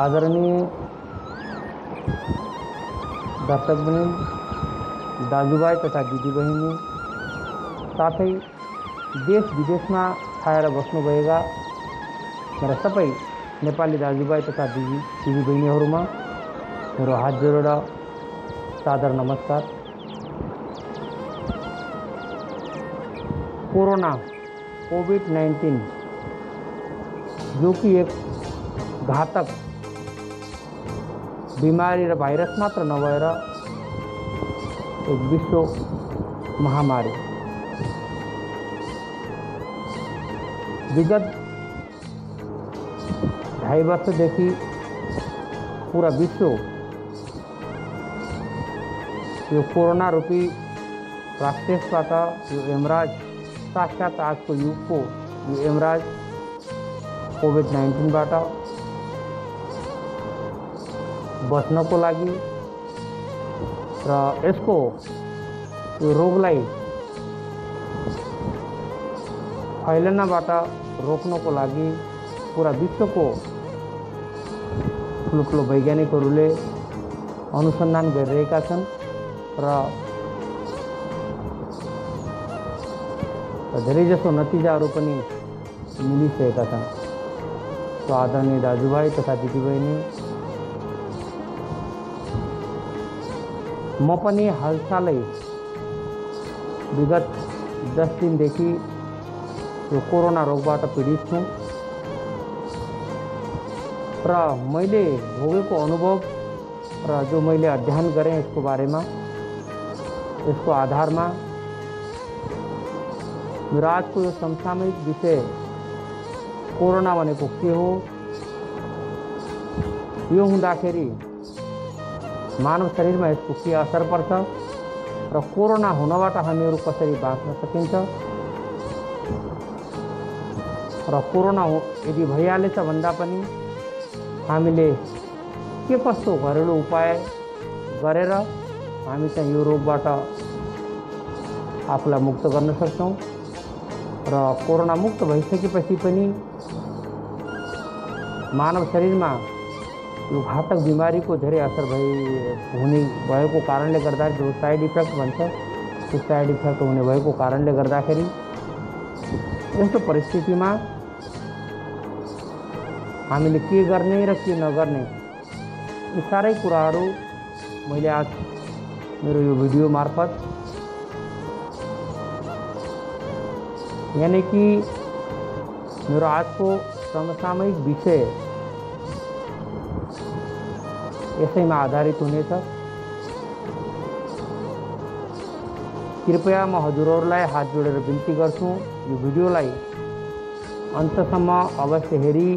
आदरणीय दर्शकवृन्द दाजुभाइ तथा दिदीबहिनी, साथै देश विदेशमा छाएर बस्नुभएका मेरा सबै नेपाली दाजुभाइ तथा दिदी, दिदीबहिनीहरूमा मेरो हात जोडेर सादर नमस्कार। कोरोना कोविड नाइन्टीन, जो कि एक घातक बिमारी र भाइरस मात्र नभएर एक विश्व महामारी। विगत ढाई वर्षदेखि पुरा विश्व यो कोरोना रूपी राक्षसबाट यो यमराज साक्षात आजको युगको यो यमराज कोभिड नाइन्टिनबाट बच्नको लागि र यसको रोगलाई फैलनबाट रोक्नको लागि पुरा विश्वको ठुलो ठुलो वैज्ञानिकहरूले अनुसन्धान गरिरहेका छन् र धेरैजसो नतिजाहरू पनि मिलिसकेका छन्। आदरणीय दाजुभाइ तथा दिदीबहिनी म पनि हालसालै विगत दस दिनदेखि यो कोरोना रोगबाट पीडित छु। र मैले भोगेको अनुभव र जो मैले अध्ययन गरेँ यसको बारेमा यसको आधारमा मेरो आजको यो समसामयिक विषय कोरोना भनेको के हो? यो हुँदाखेरि मानव शरीरमा यसको के असर पर्छ र कोरोना हुनबाट हामीहरू कसरी बाँच्न सकिन्छ. र कोरोना यदि भइहालेछ भन्दा पनि हामीले के कस्तो घरेलु उपाय गरेर हामी चाहिँ यो रोगबाट आफूलाई मुक्त गर्न सक्छौँ? र कोरोना मुक्त भइसकेपछि पनि मानव शरीरमा यो घातक बिमारीको धेरै असर भइ हुने भएको कारणले गर्दा जो साइड इफेक्ट भन्छ त्यो साइड इफेक्ट हुने भएको कारणले गर्दाखेरि यस्तो परिस्थितिमा हामीले के गर्ने र के नगर्ने यी साह्रै कुराहरू मैले आज मेरो यो भिडियो मार्फत यानि कि मेरो आजको समसामयिक विषय यसैमा आधारित हुनेछ। कृपया म हजुरहरूलाई हात जोडेर बिन्ती गर्छु। यो भिडियोलाई अन्तसम्म अवश्य हेरी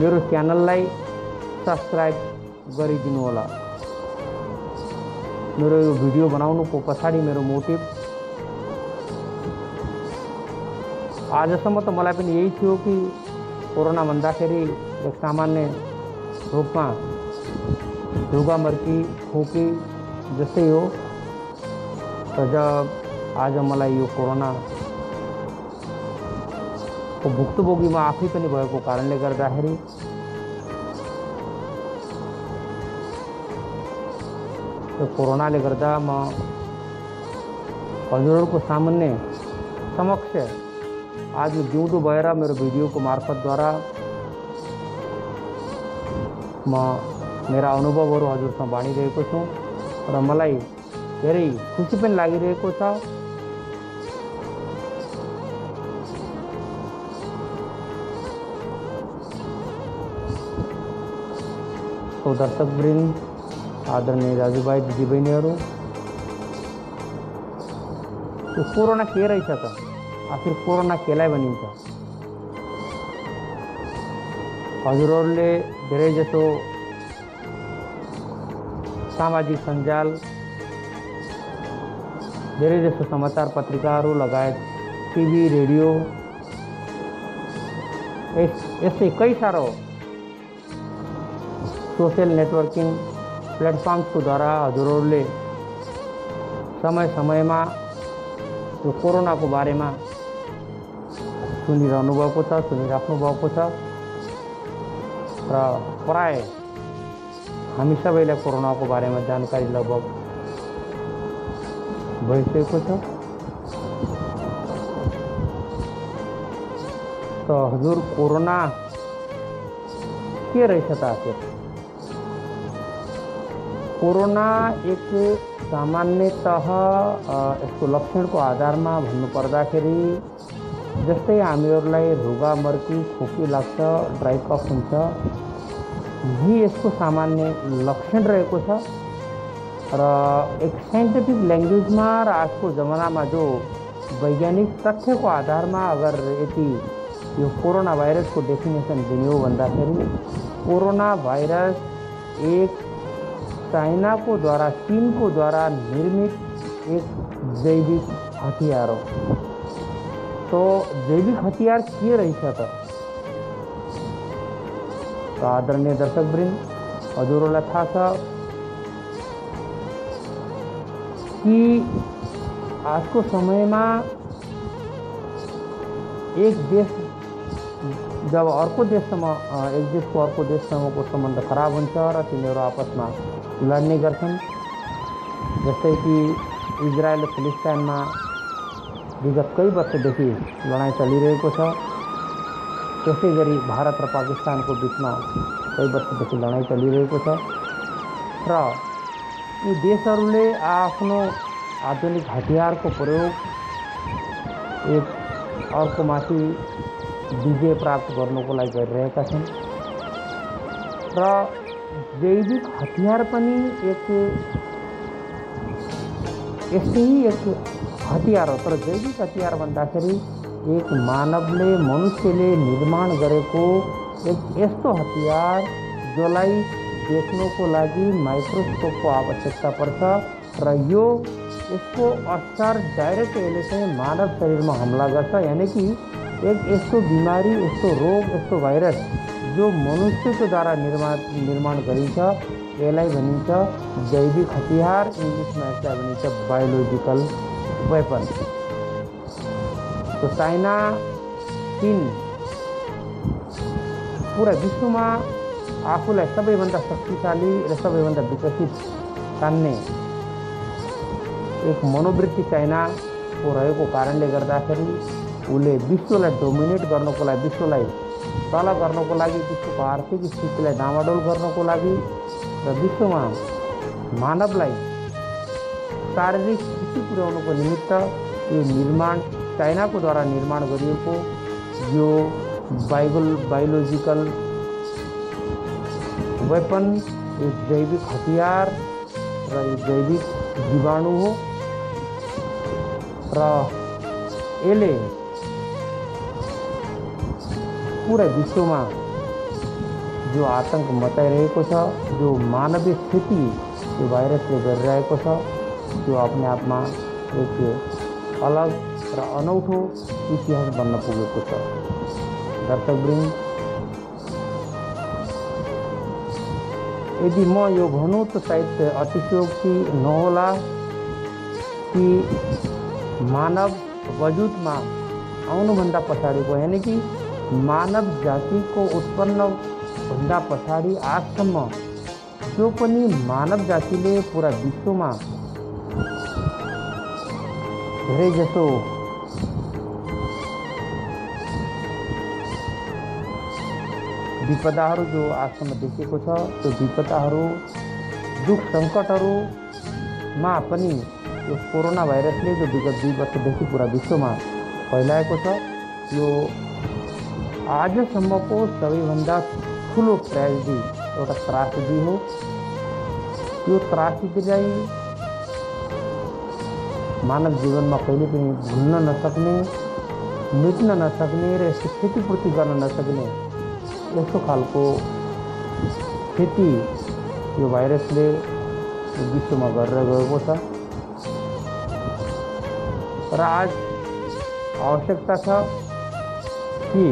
मेरो च्यानललाई सब्सक्राइब गरिदिनु होला मेरो यो भिडियो बनाउनुको पछाडि मेरो मोटिभ। आजसम्म त मलाई पनि यही थियो कि कोरोना भन्दाखेरि एक सामान्य रूपमा ढुगा मर्की खोकी जस्तै हो र जब आज मलाई यो कोरोनाको भुक्तभोगी म पनि भएको कारणले गर्दाखेरि यो कोरोनाले गर्दा म हजुरहरूको सामान्य समक्ष आज जिउँदो भएर मेरो भिडियोको मार्फतद्वारा म मेरा अनुभवहरू हजुरसँग बाँडिरहेको छु। र मलाई धेरै खुसी पनि लागिरहेको छ। सो दर्शकवृन्द आदरणीय दाजुभाइ दिदीबहिनीहरू यो कोरोना के रहेछ त आखिर कोरोना केलाई भनिन्छ हजुरहरूले जसो सामाजिक सञ्जाल धेरै समाचार पत्रिकाहरू लगायत टिभी रेडियो यस यस्तै कई साह्रो सोसियल नेटवर्किङ प्लेटफर्म्सको द्वारा हजुरहरूले समय समयमा यो कोरोनाको बारेमा सुनिरहनु भएको छ सुनिराख्नु भएको छ र प्राय हामी सबैलाई कोरोनाको बारेमा जानकारी लगभग। छ त हजुर कोरोना के आखिर कोरोना एक सामान्यतः यसको लक्षणको आधारमा भन्नुपर्दाखेरि जस्तै हामीहरूलाई रुगा मर्की खोकी लाग्छ ड्राई कफ हुन्छ यसको सामान्य लक्षण रहेको छ र एक साइन्टिफिक ल्याङ्ग्वेजमा र आजको जमानामा जो वैज्ञानिक तथ्य को आधार में अगर यति यो कोरोना भाइरसको डेफिनेसन दिने हो कोरोना भाइरस एक चाइना को द्वारा, चीन को द्वारा निर्मित एक जैविक हथियार हो। तो जैविक हथियार के रहेछ त आदरणीय दर्शकवृन्द हजुरहरूलाई थाहा छ कि आजको समयमा एक देश, जब अर्को देशसम्म एक देश को अर्को देशसम्मको सम्बन्ध खराब हुन्छ र तिनीहरू आपसमा लड्ने गर्छन् जस्तै कि इजरायल र फिलिस्ताइनमा विगत कई वर्षदेखि लडाइँ चलिरहेको छ त्यसै गरी भारत र पाकिस्तानको बिचमा कई वर्षदेखि लडाइँ चलिरहेको छ। र यी देशहरूले आफ्नो आधुनिक हतियारको प्रयोग एक अर्कोमाथि विजय प्राप्त गर्नुको लागि गरिरहेका छन्। र जैविक हतियार पनि एक यस्तै एक हतियार हो। तर जैविक हतियार भन्दाखेरि एक मानवले मनुष्यले निर्माण गरेको एक यस्तो हतियार, जसलाई देख्नको लागि माइक्रोस्कोपको आवश्यकता पर्छ र यो यसको असर डाइरेक्ट यसले चाहिँ मानव शरीरमा हमला गर्छ। यानि कि एक यस्तो बिमारी, यस्तो रोग, यस्तो भाइरस जो मनुष्यको द्वारा निर्माण निर्माण गरिन्छ, यसलाई भनिन्छ जैविक हतियार, इङ्ग्लिसमा यसलाई भनिन्छ बायोलोजिकल वेपन तो चाइना चिन पुरा विश्वमा आफूलाई सबैभन्दा शक्तिशाली र सबैभन्दा विकसित तान्ने एक मनोवृत्ति चाइनाको रहेको कारणले गर्दाखेरि उसले विश्वलाई डोमिनेट गर्नको लागि विश्वलाई तल गर्नको लागि विश्वको आर्थिक स्थितिलाई डामाडोल गर्नको लागि र विश्वमा मानवलाई शारीरिक स्थिति पुर्याउनुको निमित्त यो निर्माण चाइनाको द्वारा निर्माण यो बाइबल, बायोलोजिकल वेपन, यो जैविक हतियार र यो जैविक जीवाणु हो। र यसले पुरै विश्वमा जो आतङ्क मचाइरहेको छ, जो मानवीय स्थिति यो भाइरसले गरिरहेको छ, त्यो आफ्नो एक अलग र अनौठो इतिहास बन्न पुगेको छ यदि म यो भनौँ त सायद अतिशोक्ति नहोला कि मानव वजुदमा आउनुभन्दा पछाडिको यानि कि मानव जातिको उत्पन्नभन्दा पछाडि आजसम्म जो पनि मानव जातिले पुरा विश्वमा धेरै विपदाहरू जो आजसम्म देखेको छ त्यो विपदाहरू दुःख सङ्कटहरूमा पनि यो कोरोना भाइरसले जो विगत दुई वर्षदेखि पुरा विश्वमा फैलाएको छ यो आजसम्मको सबैभन्दा ठुलो ट्रेजेडी एउटा त्रासदी हो त्यो त्रासदीलाई मानव जीवनमा कहिले पनि भुल्न नसक्ने मेट्न नसक्ने र यसको गर्न नसक्ने यस्तो खालको खेती यो भाइरसले विश्वमा गरेर गएको छ। र आज आवश्यकता छ कि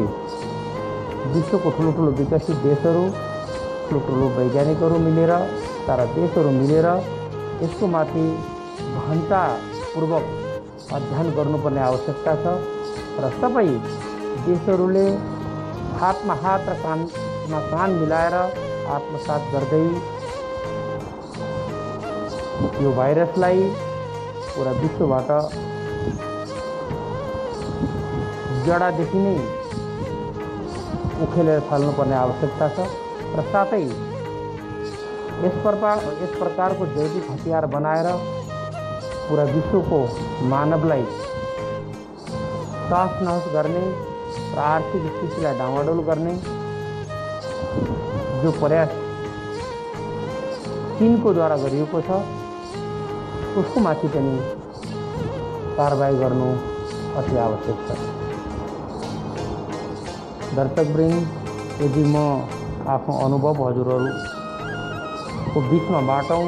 विश्वको ठुलो ठुलो विकसित देशहरू ठुलो ठुलो वैज्ञानिकहरू मिलेर, सारा देशहरू मिलेर यसको माथि घन्टापूर्वक अध्ययन गर्नुपर्ने आवश्यकता छ। र सबै देशहरूले हातमा हात र कान मिलाएर आत्मसात गर्दै यो भाइरसलाई पुरा विश्वबाट जडादेखि नै उखेलेर फाल्नुपर्ने आवश्यकता छ र साथै यस प्रकार यस प्रकारको जैविक हतियार बनाएर पुरा विश्वको मानवलाई तहस नहस गर्ने र आर्थिक स्थितिलाई डामाडोल गर्ने जो प्रयास चिनको गरिएको छ उसको माथि पनि कारवाही गर्नु अति आवश्यक छ दर्शकवृन्द यदि म आफ्नो अनुभव हजुरहरूको बिचमा बाटौँ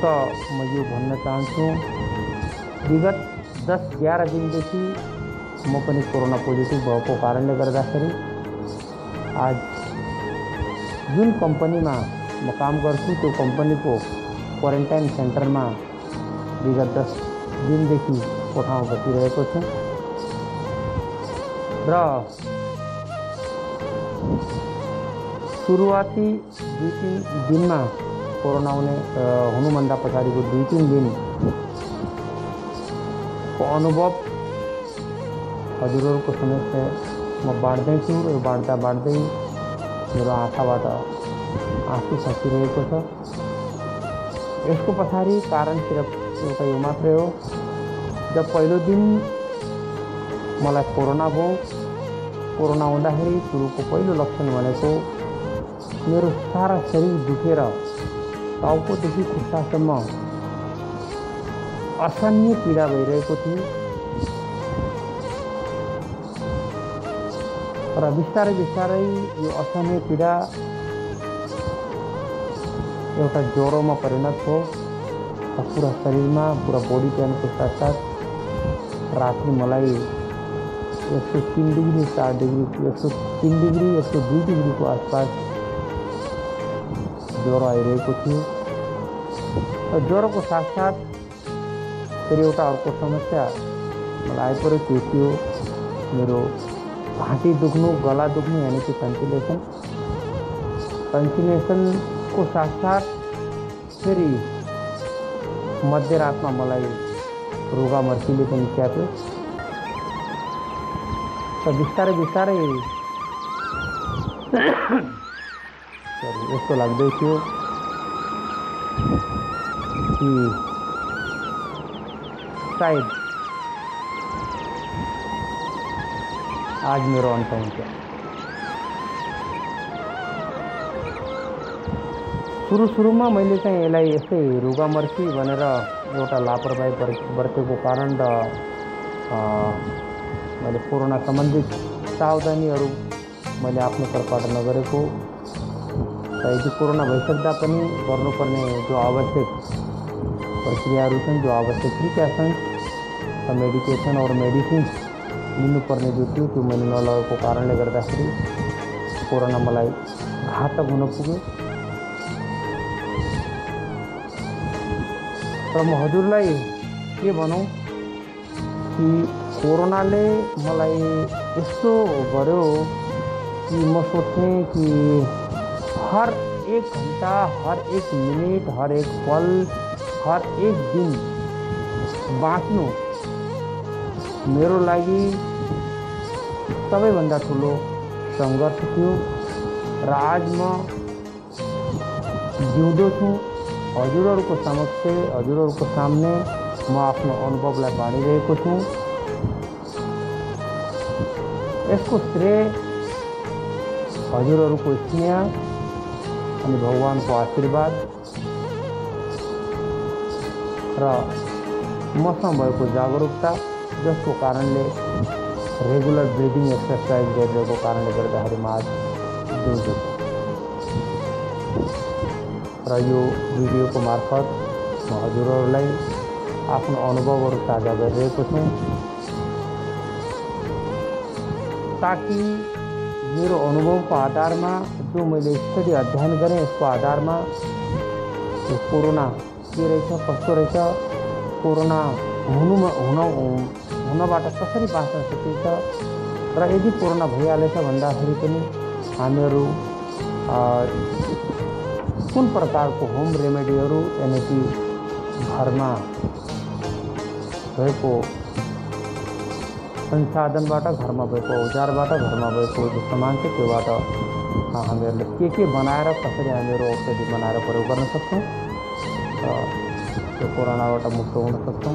त म यो भन्न चाहन्छु विगत दस एघार दिनदेखि म पनि कोरोना पोजिटिभ भएको कारणले गर्दाखेरि आज जुन कम्पनीमा म काम गर्छु त्यो कम्पनीको क्वारेन्टाइन सेन्टरमा विगत दस दिनदेखि कोठामा बसिरहेको छु। र सुरुवाती दुई तिन दिनमा कोरोना हुने हुनुभन्दा पछाडिको दुई तिन दिनको अनुभव हजुरहरूको समस्या म बाँड्दैछु र बाँड्दा बाँड्दै मेरो आँखाबाट आँसु खसिरहेको छ यसको पछाडि कारण सिर्फ एउटा यो मात्रै हो। जब पहिलो दिन मलाई कोरोना भयो कोरोना हुँदाखेरि सुरुको पहिलो लक्षण भनेको मेरो सारा शरीर दुखेर। टाउकोदेखि खुट्टासम्म असान्य पीडा भइरहेको थियो। र बिस्तारै बिस्तारै यो असान्य पीडा एउटा ज्वरोमा परिणत हो पुरा शरीरमा पुरा बडी पेनको साथसाथ राति मलाई एक सौ तीन डिग्री चार डिग्री एक सौ तिन डिग्री एक सौ दुई डिग्रीको आसपास ज्वरो आइरहेको थियो। र ज्वरोको साथसाथ फेरि एउटा अर्को समस्या मलाई आइपऱ्यो त्यो मेरो घाँटी दुख्नु, गला दुख्नु, यानि कि कन्टिलेसन कन्टिलेसनको साथसाथ फेरि मध्यरातमा मलाई रोगा मर्सीले पनि च्याप्यो त बिस्तारै बिस्तारै यस्तो लाग्दै कि सायद आज मेरो अन्त हुन्छ सुरु सुरुमा मैले चाहिँ यसलाई यस्तै रुगामर्सी भनेर एउटा लापरवाही बर्तेको कारण र मैले कोरोना सम्बन्धित सावधानीहरू मैले आफ्नो तर्फबाट नगरेको। र यदि कोरोना भइसक्दा पनि गर्नुपर्ने जो आवश्यक प्रक्रियाहरू छन् जो आवश्यक प्रिकसन्स र मेडिकेसन अरू मेडिसिन्स लिनुपर्ने जो थियो त्यो मैले नलगेको कारणले गर्दाखेरि कोरोना मलाई घातक हुन पुग्यो र म हजुरलाई के भनौँ कि कोरोनाले मलाई यस्तो गर्यो कि म कि हर एक घन्टा हर एक मिनट, हर एक पल हर एक दिन बाँच्नु मेरो लागि सबैभन्दा ठुलो सङ्घर्ष थियो। र आज म जिउँदो छु हजुरहरूको समक्ष हजुरहरूको सामने म आफ्नो अनुभवलाई बाँडिरहेको छु यसको श्रेय हजुरहरूको स्नेह अनि भगवान्को आशीर्वाद। र मसँग भएको जागरुकता, जसको कारणले रेगुलर ब्रिदिङ एक्सर्साइज गरिरहेको कारणले गर्दाखेरि म आज र यो भिडियोको मार्फत म हजुरहरूलाई आफ्नो अनुभवहरू साझा गरिरहेको छु। ताकि मेरो अनुभवको आधारमा जो मैले स्टडी अध्ययन गरेँ, यसको आधारमा यो कोरोना के रहेछ कस्तो रहेछ कोरोना हुनुमा हुन हुनबाट कसरी बाँच्न सकिन्छ र यदि कोरोना भइहालेछ भन्दाखेरि पनि हामीहरू कुन प्रकारको होम रेमेडीहरू यानि कि घरमा भएको संसाधनबाट घरमा भएको औजारबाट घरमा भएको जो सामान छ त्योबाट हामीहरूले के के बनाएर कसरी हामीहरू औषधि बनाएर प्रयोग गर्न सक्छौँ त्यो कोरोनाबाट मुक्त हुन सक्छौँ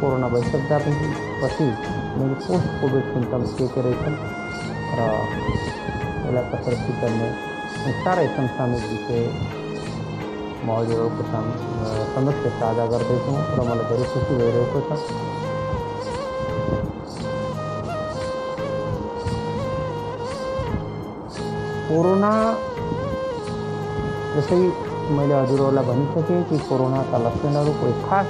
कोरोना भइसक्दापछि पछि मैले पोस्ट कोभिड सिम्टम्स के के रहेछन् र यसलाई कसरी ठिक गर्ने साह्रै समसामयिक विषय म हजुरहरूको साम समक्ष साझा गर्दैछौँ र मलाई धेरै खुसी भइरहेको छ कोरोना जस्तै मैले हजुरहरूलाई भनिसकेँ कि कोरोनाका लक्षणहरू कोही खास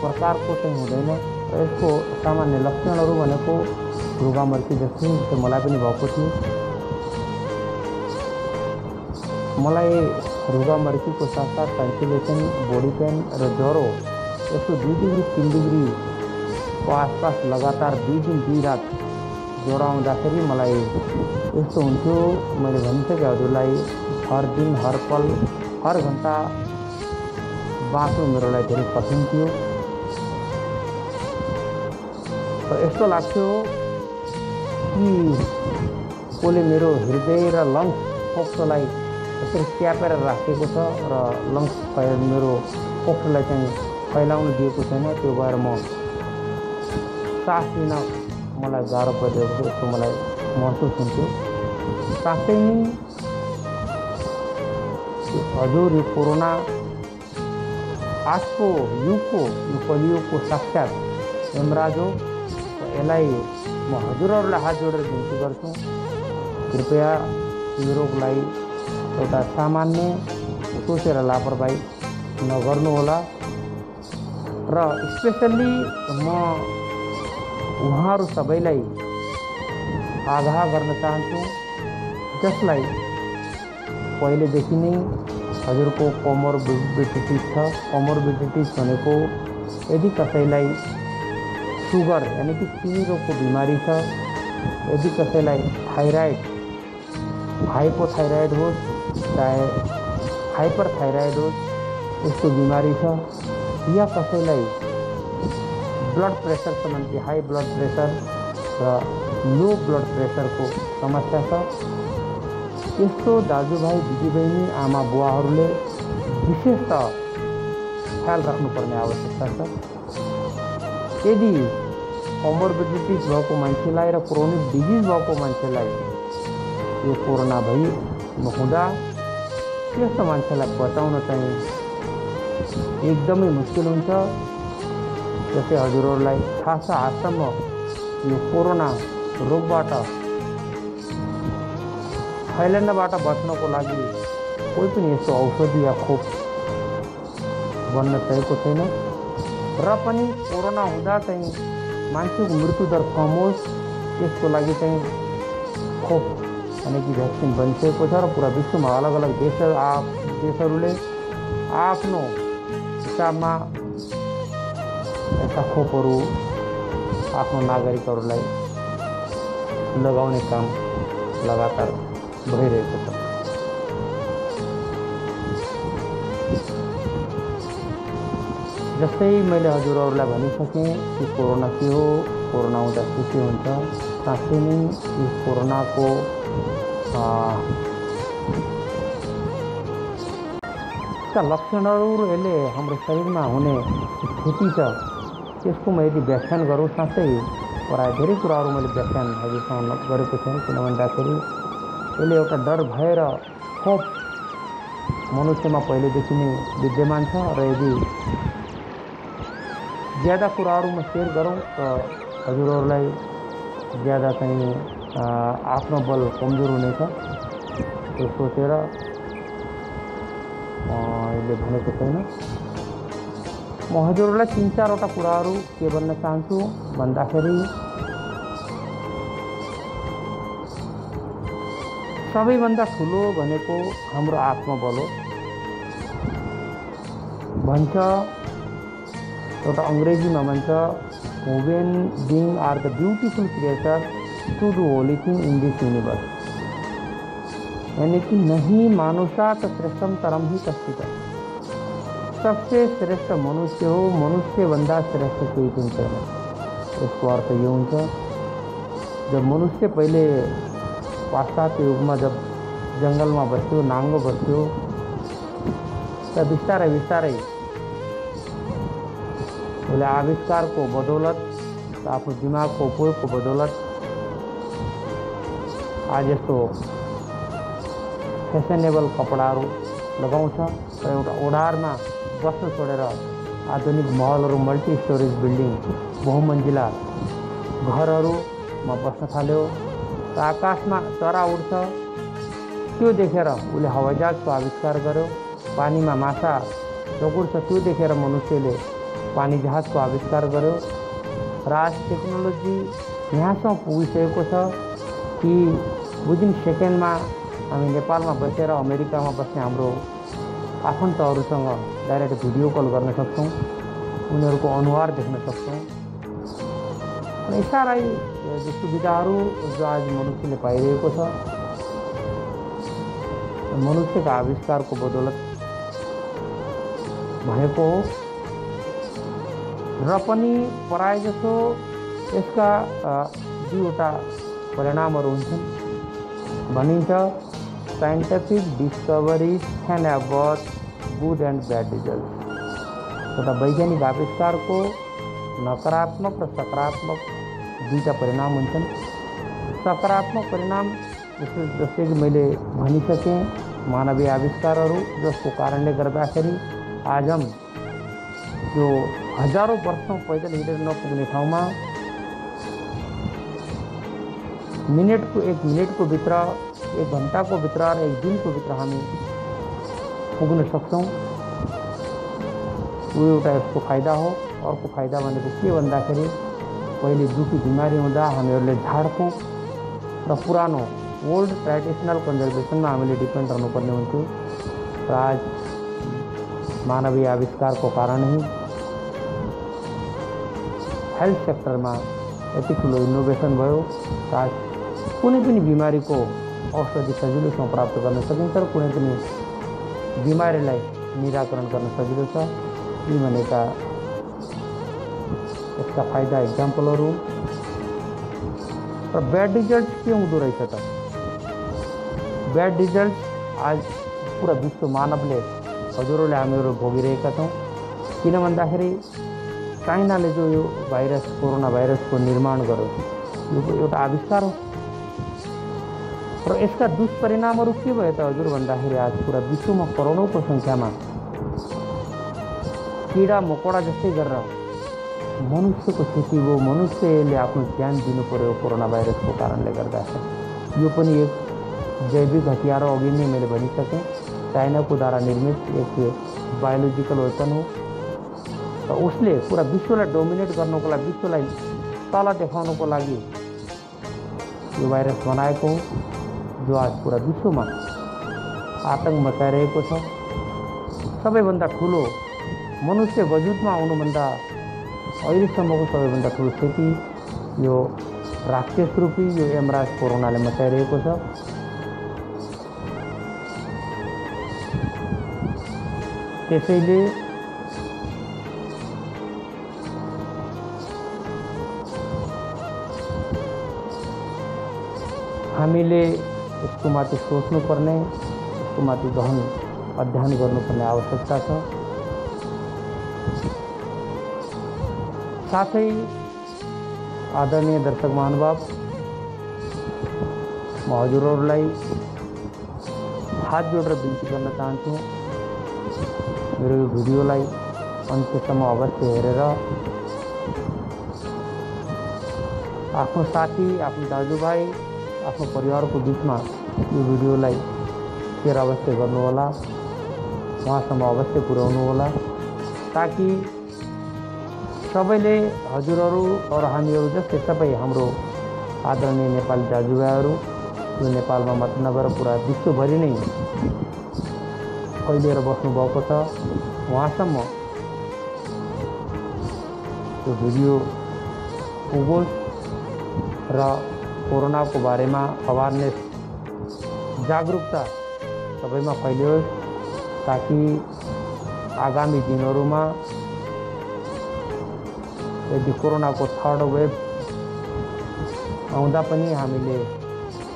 प्रकारको चाहिँ हुँदैन र यसको सामान्य लक्षणहरू भनेको रुगामर्की जस्तै मलाई पनि भएको थियो। मलाई रुगा मर्कीको साथसाथ भेन्टिलेसन बॉडी पेन र यस्तो दुई डिग्री, तिन डिग्रीको आसपास लगातार दुई दिन, दुई रात ज्वरो आउँदाखेरि मलाई यस्तो हुन्थ्यो। मैले भनिसकेँ हर दिन, हर पल हर घन्टा बाँच्नु मेरो लागि धेरै कठिन थियो र यस्तो लाग्थ्यो कि कसले मेरो हृदय र लङ्स फोक्सोलाई यसरी च्यापेर राखेको छ र लङ्स मेरो पोखरलाई चाहिँ फैलाउन दिएको छैन। त्यो भएर म सास लिन मलाई गाह्रो परिरहेको जस्तो मलाई महसुस हुन्थ्यो। साँच्चै नै हजुर यो कोरोना आजको युगको यो कलियुगको साक्षात यमराज हो यसलाई म हजुरहरूलाई हात जोडेर बिन्ती गर्छु कृपया यो रोगलाई एउटा सामान्य सोचेर लापरवाही नगर्नुहोला र स्पेसल्ली म उहाँहरू सबैलाई आगाह गर्न चाहन्छु जसलाई पहिलेदेखि नै हजुरको कमोरबिडिटिज छ। कमोरबिडिटिज भनेको यदि कसैलाई सुगर यानि कि चिनी रोगको बिमारी छ, यदि कसैलाई थाइराइड हाइपोथाइराइड होस्, चाहे हाइपर थाइराइड होस्, यस्तो बिमारी छ, या कसैलाई ब्लड प्रेसर सम्बन्धी हाई ब्लड प्रेसर र लो ब्लड प्रेसरको समस्या छ। यस्तो दाजुभाइ दिदीबहिनी आमा बुवाहरूले विशेष त ख्याल राख्नुपर्ने आवश्यकता छ यदि कमोर्बिडिटिज भएको मान्छेलाई र क्रोनिक डिजिज भएको मान्छेलाई यो कोरोना भई हुँदा त्यस्तो मान्छेलाई बचाउन चाहिँ एकदमै मुस्किल हुन्छ जस्तै हजुरहरूलाई थाहा छ आजसम्म यो कोरोना रोगबाट फैलिनबाट बच्नको लागि कोही पनि यस्तो औषधि या खोप बन्न सकेको छैन र कोरोना हुँदा चाहिँ मान्छेको मृत्युदर कम लागि चाहिँ खोप यानी कि भ्याक्सिन बनिसकेको र पुरा विश्वमा अलग अलग देश आ देशहरूले आफ्नो हिसाबमा यस्ता खोपहरू नागरिकहरूलाई लगाउने काम, लगातार। भइरहेको छ जस्तै मैले हजुरहरूलाई भनिसकेँ कि कोरोना के हो कोरोना हुँदा के के हुन्छ साँच्चै नै यो कोरोनाको यसका लक्षणहरू र यसले हाम्रो शरीरमा हुने स्थिति छ त्यसको म यदि व्याख्यान गरौँ साँच्चै प्रायः धेरै कुराहरू मैले व्याख्यान अहिलेसम्म गरेको छैन किन भन्दाखेरि यसले एउटा डर भएर खोप मनुष्यमा पहिलेदेखि नै विद्यमान छ र यदि ज्यादा कुराहरू म सेयर गरौँ त हजुरहरूलाई ज्यादा चाहिँ आफ्नो बल कमजोर हुनेछ। त्यो सोचेर यसले भनेको छैन। म हजुरहरूलाई तिन चारवटा कुराहरू के भन्न चाहन्छु भन्दाखेरि सबैभन्दा ठुलो भनेको हाम्रो आत्मबल हो। भन्छ, एउटा अङ्ग्रेजीमा भन्छ when being are the beautiful creature to do only thing in this universe यानी कि नहीं मानुषात श्रेष्ठम तरम ही कष्टित सबसे श्रेष्ठ मनुष्य हो, मनुष्यभन्दा श्रेष्ठ केही पनि छैन। अर्थ यो हुन्छ, जब मनुष्य पहिले पाश्चात्य युगमा जब जङ्गलमा बस्थ्यो नाङ्गो बस्थ्यो त बिस्तारै बिस्तारै। उसले आविष्कारको बदौलत आफ्नो दिमागको उपयोगको बदौलत। आज यस्तो फेसनेबल कपडाहरू लगाउँछ र एउटा ओडारमा बस्न छोडेर आधुनिक महलहरू मल्टी स्टोरेज बिल्डिङ बहुमन्जिला घरहरूमा बस्न थाल्यो र आकाशमा चरा उड्छ। त्यो देखेर उसले हवाईजहाजको आविष्कार गर्यो। पानीमा माछा जोगुड्छ त्यो देखेर मनुष्यले पानी जहाजको आविष्कार गर्यो। र आज टेक्नोलोजी यहाँसम्म पुगिसकेको छ कि विदिन सेकेन्डमा हामी नेपालमा बसेर अमेरिकामा बस्ने हाम्रो आफन्तहरूसँग डाइरेक्ट भिडियो कल गर्न सक्छौँ। उनीहरूको अनुहार देख्न सक्छौँ। साह्रै सुविधाहरू जो आज मनुष्यले पाइरहेको छ। मनुष्यको आविष्कारको बदौलत भएको हो। र पनि प्राय जसो यसका दुईवटा परिणामहरू हुन्छन्। भनिन्छ scientific discoveries can but good and bad result एउटा वैज्ञानिक आविष्कारको नकारात्मक र सकारात्मक दुईवटा परिणाम हुन्छन् सकारात्मक परिणाम जस्तो जैसे कि मैं मैले भनिसकेँ मानवीय आविष्कारहरू जसको गर्दाखेरि आज हम जो हजारौँ वर्षौँ पैदल हिँडेर नपुग्ने ठाउँमा मिनटको एक मिनटको भित्र एक घन्टाको भित्र र एक दिनको भित्र हामी पुग्न सक्छौँ यो एउटा यसको फाइदा हो अर्को फाइदा भनेको के भन्दाखेरि पहिले दुखी बिमारी हुँदा हामीहरूले झाडफुक र पुरानो ओल्ड ट्रेडिसनल कन्जर्भेसनमा हामीले डिपेन्ड रहनुपर्ने हुन्थ्यो। र आज मानवीय आविष्कारको कारण नै हेल्थ सेक्टरमा यति ठुलो इनोभेसन भयो र आज कुनै पनि बिमारीको औषधि सजिलोसँग प्राप्त गर्न सकिन्छ र कुनै पनि बिमारीलाई निराकरण गर्न सजिलो छ। यी भनेका यसका फाइदा इक्जाम्पलहरू र ब्याड रिज़ल्ट के हुँदो रहेछ त ब्याड रिज़ल्ट आज पूरा विश्व मानवले हजुरहरूले हामीहरू भोगिरहेका छौँ किन भन्दाखेरि चाइनाले जो यो भाइरस कोरोना भाइरसको निर्माण गर्यो यो एउटा आविष्कार हो। र यसका दुष्परिणामहरू के भयो त हजुर भन्दाखेरि आज पुरा विश्वमा करोडौँको सङ्ख्यामा किरा मकोडा जस्तै गरेर मनुष्यको क्षति भयो मनुष्यले आफ्नो ज्यान दिनु पर्यो कोरोना भाइरसको कारणले गर्दाखेरि यो पनि एक जैविक हतियार अघि नै मैले भनिसकेँ। चाइनाको द्वारा निर्मित एक बायोलोजिकल वेपन हो। र उसले पुरा विश्वलाई डोमिनेट गर्नको लागि विश्वलाई तल देखाउनको लागि यो भाइरस बनाएको हो जो आज पुरा विश्वमा आतङ्क मचाइरहेको छ। सबैभन्दा ठुलो मनुष्य वजुदमा आउनुभन्दा अहिलेसम्मको सबैभन्दा ठुलो क्षति यो राक्षस रूपी यो यमराज कोरोनाले मचाइरहेको छ त्यसैले हामीले यसको माथि सोच्नुपर्ने यसको माथि गहन अध्ययन गर्नुपर्ने आवश्यकता छ साथै आदरणीय दर्शक महानुभाव म हजुरहरूलाई हात जोडेर बिन्ती गर्न चाहन्छु मेरो यो भिडियोलाई अवश्य हेरेर आफ्नो साथी आफ्नो दाजुभाइ आफ्नो परिवारको बिचमा यो भिडियोलाई सेयर अवश्य गर्नुहोला उहाँसम्म अवश्य पुर्याउनु होला ताकि सबैले हजुरहरू र हामीहरू जस्तै सबै हाम्रो आदरणीय नेपाली दाजुभाइहरू यो नेपालमा मात्र नगएर पुरा विश्वभरि नै फैलिएर बस्नुभएको छ। उहाँसम्म यो भिडियो पुगोस् र कोरोनाको बारेमा अवेरनेस जागरुकता सबैमा फैलियोस् ताकि आगामी दिनहरूमा यदि कोरोनाको थर्ड वेभ आउँदा पनि हामीले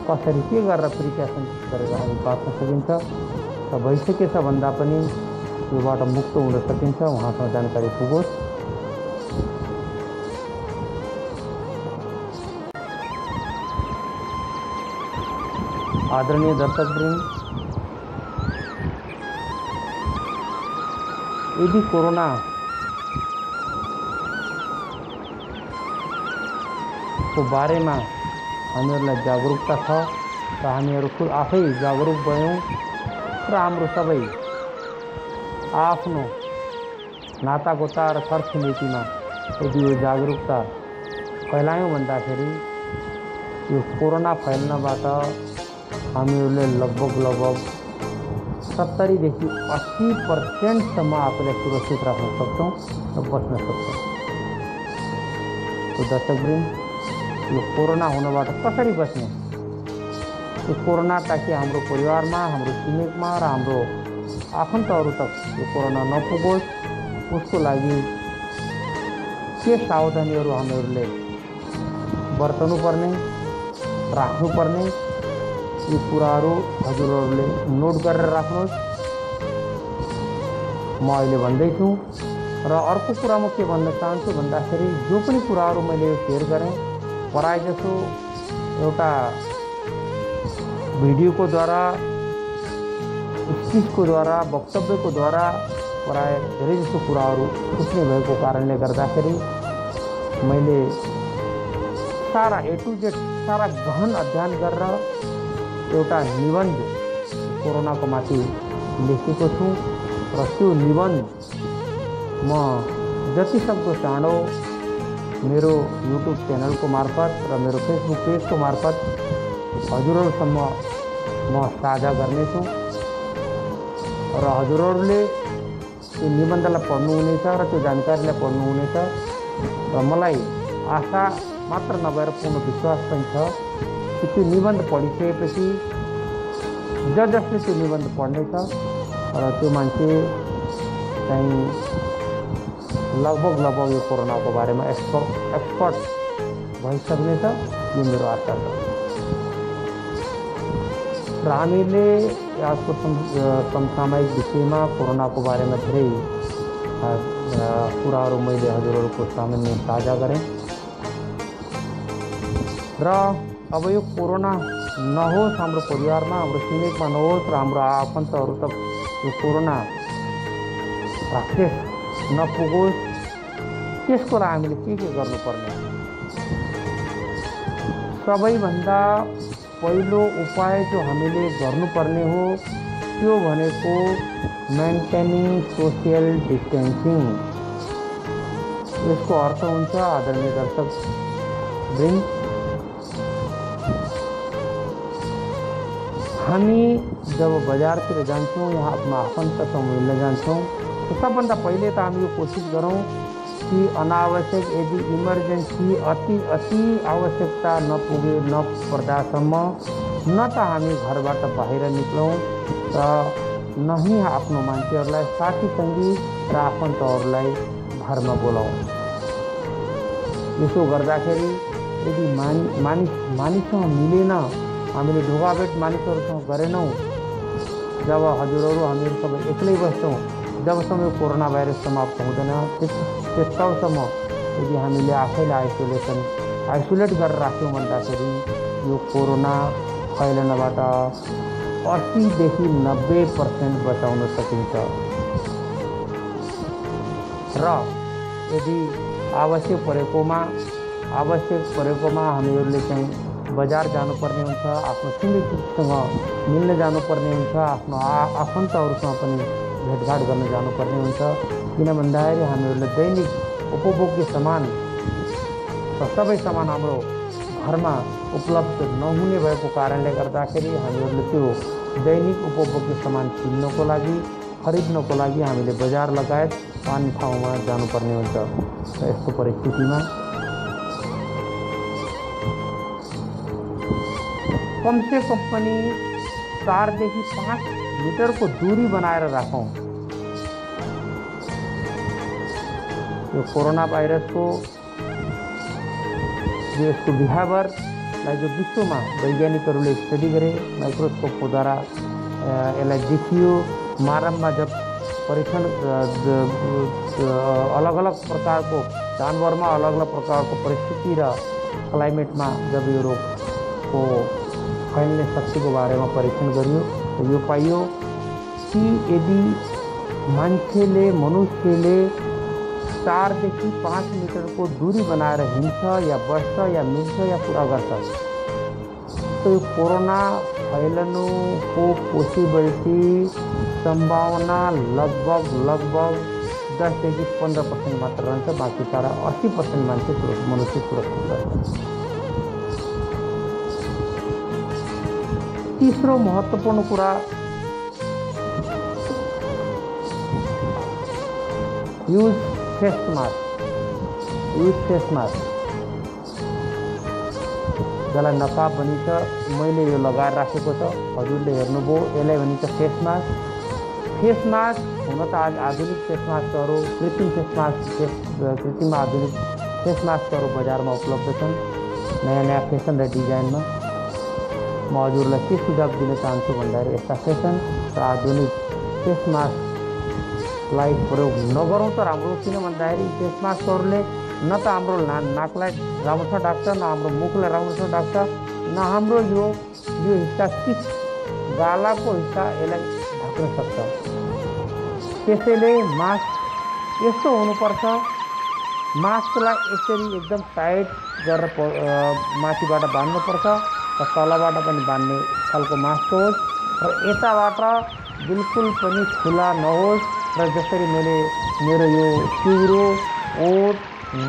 कसरी के गरेर प्रिकसन गरेर हामी बाँच्न सकिन्छ र भइसकेछ मुक्त हुन सकिन्छ, उहाँसँग जानकारी पुगोस्। आदरणीय दर्शकवृन्द, यदि कोरोना को बारेमा हामीहरूलाई जागरुकता छ र हामीहरू खुद आफै जागरुक भयौँ र हाम्रो सबै आफ्नो नातागोता र छरछिमेकीमा यदि यो जागरुकता फैलायौँ भन्दाखेरि यो कोरोना फैल्नबाट हामीहरूले लगभग लगभग सत्तरीदेखि अस्सी पर्सेन्टसम्म आफूलाई सुरक्षित राख्न सक्छौँ र बच्न सक्छौँ यो कोरोना हुनबाट कसरी बस्ने यो कोरोना ताकि हाम्रो परिवारमा हाम्रो छिमेकमा र हाम्रो आफन्तहरू तक यो कोरोना नपुगोस् उसको लागि के सावधानीहरू हामीहरूले बर्तनुपर्ने राख्नुपर्ने यी कुराहरू हजुरहरूले नोट गरेर राख्नुहोस् म अहिले भन्दैछु र अर्को कुरा म भन्न चाहन्छु भन्दाखेरि जो पनि कुराहरू मैले सेयर गरेँ प्राय जसो एउटा भिडियोको द्वारा स्पिचको द्वारा वक्तव्यको द्वारा प्राय धेरै जसो कुराहरू भएको कारणले गर्दाखेरि मैले सारा ए टु जेड सारा गहन अध्ययन गरेर एउटा निबन्ध कोरोनाको माथि लेखेको छु। र त्यो निबन्ध म जति सक्दो चाँडो मेरो युट्युब च्यानलको मार्फत र मेरो फेसबुक पेजको मार्फत हजुरहरूसम्म म साझा गर्नेछु। र हजुरहरूले त्यो निबन्धलाई पढ्नुहुनेछ र त्यो जानकारीलाई पढ्नुहुनेछ। र मलाई आशा मात्र नभएर पूर्ण विश्वास पनि छ कि त्यो निबन्ध पढिसकेपछि ज जसले त्यो निबन्ध पढ्नेछ र त्यो मान्छे चाहिँ लगभग लगभग यो कोरोनाको बारेमा एक्सपर्ट एक्सपर्ट भइसक्नेछ यो मेरो आशा छ र हामीले आजको समसामयिक विषयमा कोरोनाको बारेमा धेरै कुराहरू मैले हजुरहरूको सामान्य साझा गरेँ र, अब यो कोरोना नहोस् हाम्रो परिवारमा हाम्रो छिमेकमा नहोस् र हाम्रो आफन्तहरू त यो कोरोना राक्षस नपुगोस् त्यसको हामीले के के गर्नुपर्ने सबैभन्दा पहिलो उपाय जो हामीले गर्नुपर्ने हो त्यो भनेको मेन्टेनिङ सोसियल डिस्टेन्सिङ यसको अर्थ हुन्छ आदरणीय दर्शक वृन्द हामी जब बजारतिर जान्छौँ यहाँ आफ्नो आफन्तसँग मिल्न तो सबभन्दा पहिले त हामी यो कोसिस गरौँ कि अनावश्यक यदि इमर्जेन्सी अति अति आवश्यकता नपुगे नपर्दासम्म न त हामी घरबाट बाहिर निक्लौँ र न ही आफ्नो मान्छेहरूलाई साथी सङ्गी र आफन्तहरूलाई घरमा बोलाउँ। यसो गर्दाखेरि यदि मानि मानिस मानिससँग मिलेन हामीले ढोकाभेट मानिसहरूसँग गरेनौँ जब हजुरहरू हामीहरू सबै एक्लै बस्छौँ जबसम्म कोरोना भाइरस समाप्त हुँदैन त्यस त्यस तबसम्म यदि हामीले आफैलाई आइसोलेसन आइसोलेट गरेर राख्यौँ भन्दाखेरि यो कोरोना फैलनबाट अस्सीदेखि नब्बे पर्सेन्ट बचाउन सकिन्छ। र यदि आवश्यक परेकोमा आवश्यक परेकोमा हामीहरूले चाहिँ बजार जानुपर्ने हुन्छ आफ्नो छिमेकीसँग मिल्न जानुपर्ने हुन्छ आफ्नो आफन्तहरूसँग पनि भेटघाट गर्न जानुपर्ने हुन्छ किन भन्दाखेरि हामीहरूले दैनिक उपभोग्य सामान सबै सामान हाम्रो घरमा उपलब्ध नहुने भएको कारणले गर्दाखेरि हामीहरूले त्यो दैनिक उपभोग्य सामान किन्नको लागि खरिद्नको लागि हामीले बजार लगायत अन्य ठाउँमा जानुपर्ने हुन्छ र यस्तो परिस्थितिमा कम से कम पनि चारदेखि पाँच मिटरको दूरी बनाएर राखौँ। यो कोरोना वायरस भाइरसको जो यसको बिहावरलाई जो विश्वमा वैज्ञानिकहरूले स्टडी गरे माइक्रोस्कोपको द्वारा यसलाई देखियो मानवमा जब परीक्षण अलग अलग प्रकारको जानवरमा अलग अलग प्रकारको परिस्थिति र क्लाइमेटमा जब यो रोगको फैल्ने शक्तिको बारेमा परीक्षण गरियो यो पाइयो कि यदि मान्छेले मनुष्यले चारदेखि पाँच मिटरको दूरी बनाएर हिँड्छ या बस्छ या मिल्छ या कुरा गर्छ तो यो कोरोना फैलनुको पोसिबिलिटी सम्भावना लगभग लगभग दसदेखि पन्ध्र पर्सेन्ट मात्र रहन्छ, बाँकी सारा अस्सी पर्सेन्ट मान्छे सुरक्षित मनुष्य सुरक्षित रहन्छ। तिस्रो महत्त्वपूर्ण कुरा use face mask use face mask जसलाई नकाब भनिन्छ मैले यो लगाएर राखेको छ हजुरले हेर्नुभयो यसलाई भनिन्छ फेस मास्क फेस मास्क हुन त आज आधुनिक फेस मास्कहरू कृत्रिम फेस मास्क फेस कृत्रिम आधुनिक फेस मास्कहरू बजारमा उपलब्ध छन् नयाँ नयाँ फेसन र डिजाइनमा। म हजुरलाई के सुझाव दिन चाहन्छु भन्दाखेरि यस्ता फेसन र आधुनिक फेस मास्कलाई प्रयोग नगरौँ त राम्रो किन भन्दाखेरि फेस मास्कहरूले न त हाम्रो ना नाकलाई राम्रो छ ढाक्छ न हाम्रो मुखलाई राम्रो छ ढाक्छ न हाम्रो यो यो हिस्सा किस गालाको हिस्सा यसलाई ढाक्न सक्छ त्यसैले मास्क यस्तो हुनुपर्छ मास्कलाई यसरी एकदम टाइट गरेर माथिबाट बाँध्नुपर्छ र तलबाट पनि बाँध्ने खालको मास्क होस् र यताबाट बिल्कुल पनि खुला नहोस् र जसरी मैले मेरो यो चिउरो ओठ